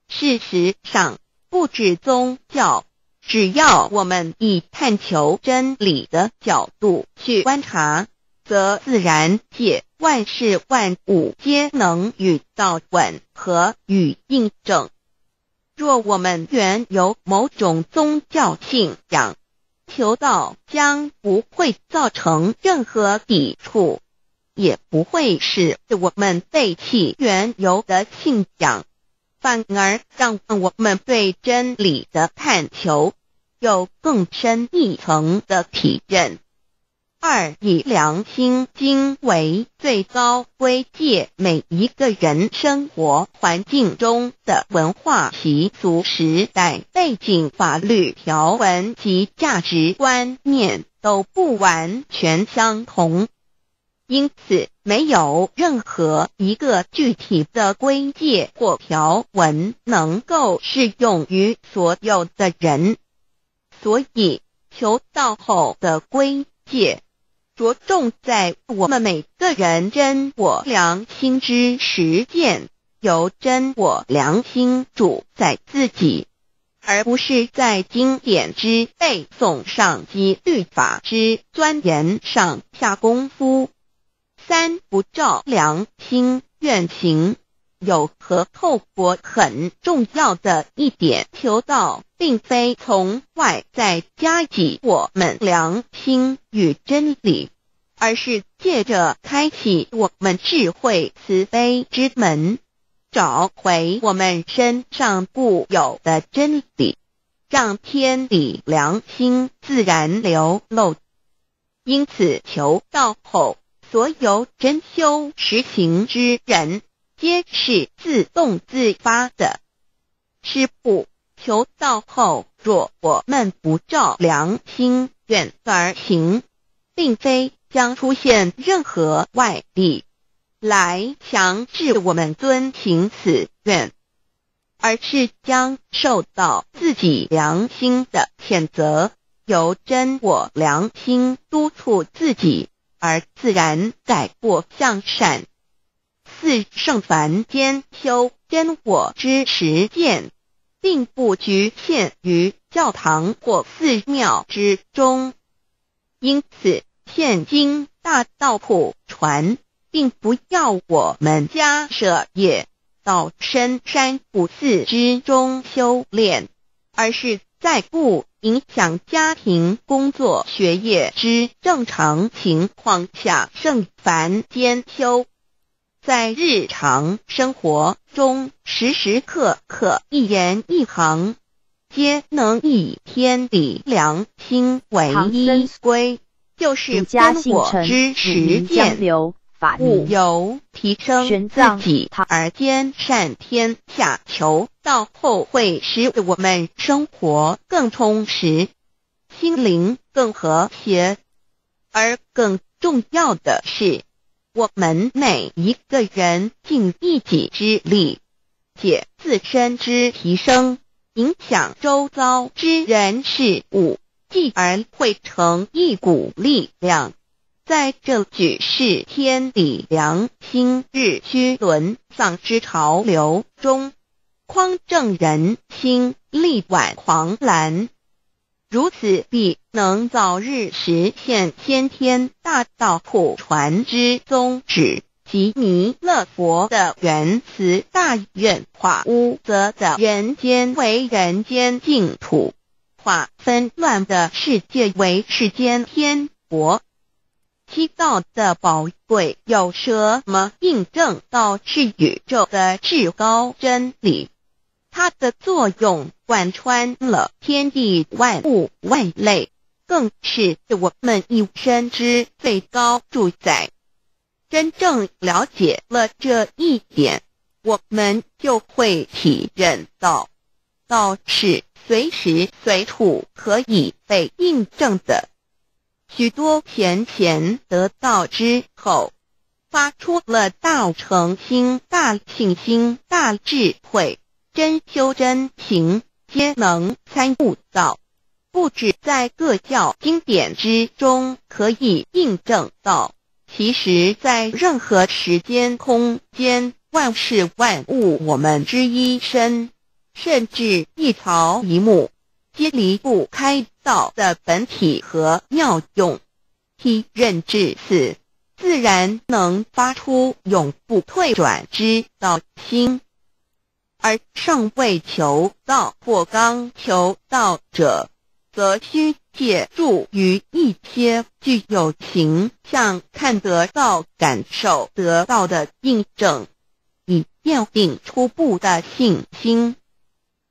事实上，不止宗教，只要我们以探求真理的角度去观察，则自然界万事万物皆能与道吻合与印证。若我们原有某种宗教信仰，求道将不会造成任何抵触，也不会使我们背弃原有的信仰，反而让我们对真理的探求有更深一层的体认。二以良心经为最高规戒，每一个人生活环境中的文化习俗、时代背景、法律条文及价值观念都不完全相同，因此没有任何一个具体的规戒或条文能够适用于所有的人。所以，求道后的规戒。着重在我们每个人真我良心之实践，由真我良心主宰自己，而不是在经典之背诵上及律法之钻研上下功夫。三不照良心愿行，有何透过很重要的一点，求道并非从外在加给我们良心与真理。而是借着开启我们智慧慈悲之门，找回我们身上固有的真理，让天理良心自然流露。因此，求道后，所有真修实行之人，皆是自动自发的。师不求道后，若我们不照良心愿而行，并非。将出现任何外力来强制我们遵行此愿，而是将受到自己良心的谴责，由真我良心督促自己，而自然改过向善。四圣凡间修真我之实践，并不局限于教堂或寺庙之中，因此。现今大道普传，并不要我们家舍业到深山古寺之中修炼，而是在不影响家庭、工作、学业之正常情况下，慎繁兼修。在日常生活中，时时刻刻、一言一行，皆能以天理良心为依归，就是家真我之实践。勿由提升自己而兼善天下，求到后会使我们生活更充实，心灵更和谐。而更重要的是，我们每一个人尽一己之力，借自身之提升，影响周遭之人事物，继而汇成一股力量。在这举世天理良心日趋沦丧之潮流中，匡正人心，力挽狂澜。如此，必能早日实现先天大道普传之宗旨及弥勒佛的原慈大愿，化污浊的人间为人间净土，化纷乱的世界为世间天国。七道的宝贵有什么印证到是宇宙的至高真理？它的作用贯穿了天地万物万类，更是我们一生之最高主宰。真正了解了这一点，我们就会体认到，道是随时随处可以被印证的。许多贤贤得道之后，发出了大诚心、大信心、大智慧，真修真行，皆能参悟到。不止在各教经典之中可以印证到，其实在任何时间空间、万事万物，我们之一身，甚至一草一木。皆离不开道的本体和妙用，体认至此，自然能发出永不退转之道心。而尚未求道或刚求道者，则需借助于一些具有形象、看得到、感受得到的印证，以奠定初步的信心。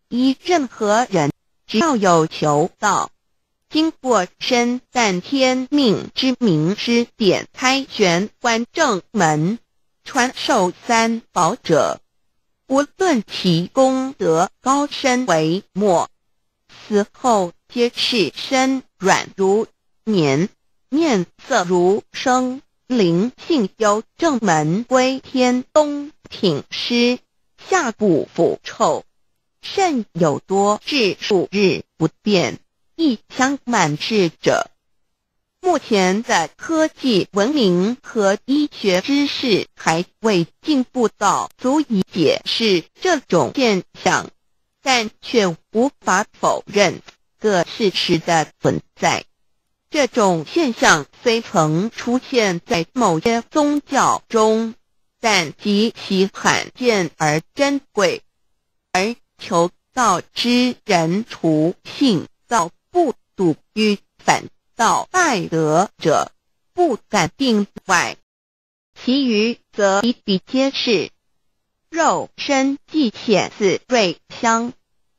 以任何人。只要有求道，经过身但天命之名师点开玄关正门，传授三宝者，无论其功德高深为末，死后皆是身软如棉，面色如生，灵性由正门归天东挺尸，下不腐臭。甚有多至数日不变，一腔满世者。目前的科技文明和医学知识还未进步到足以解释这种现象，但却无法否认个事实的存在。这种现象虽曾出现在某些宗教中，但极其罕见而珍贵，而。求道之人，除信道不笃于反道败德者，不敢定外，其余则比比皆是。肉身既显似瑞香，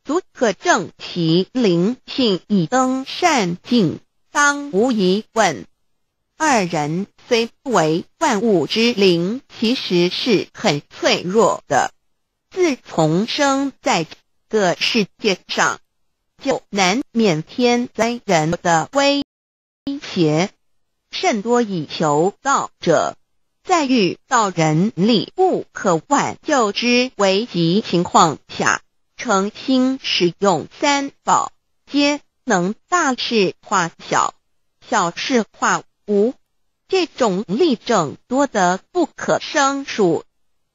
足可证其灵性已登善境，当无疑问。二人虽不为万物之灵，其实是很脆弱的。自从生在这个世界上，就难免天灾人的威胁，甚多以求道者，在遇到人力不可挽救之危急情况下，诚心使用三宝，皆能大事化小，小事化无。这种例证多得不可胜数。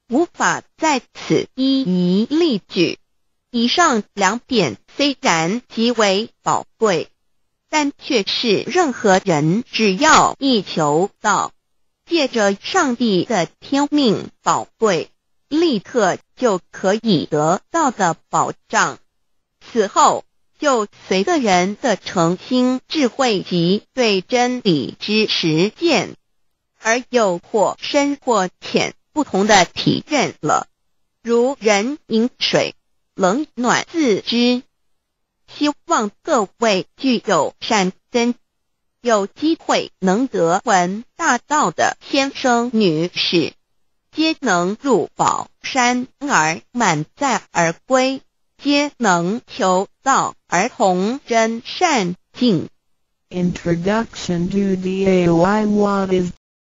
无法在此一一例举。以上两点虽然极为宝贵，但却是任何人只要一求道，借着上帝的天命宝贵，立刻就可以得到的保障。此后就随个人的诚心、智慧及对真理之实践，而有或深或浅不同的体验了。如人饮水，冷暖自知。希望各位具有善根，有机会能得闻大道的先生女士，皆能入宝山而满载而归，皆能求道而同真善境。Introduction to DAY What is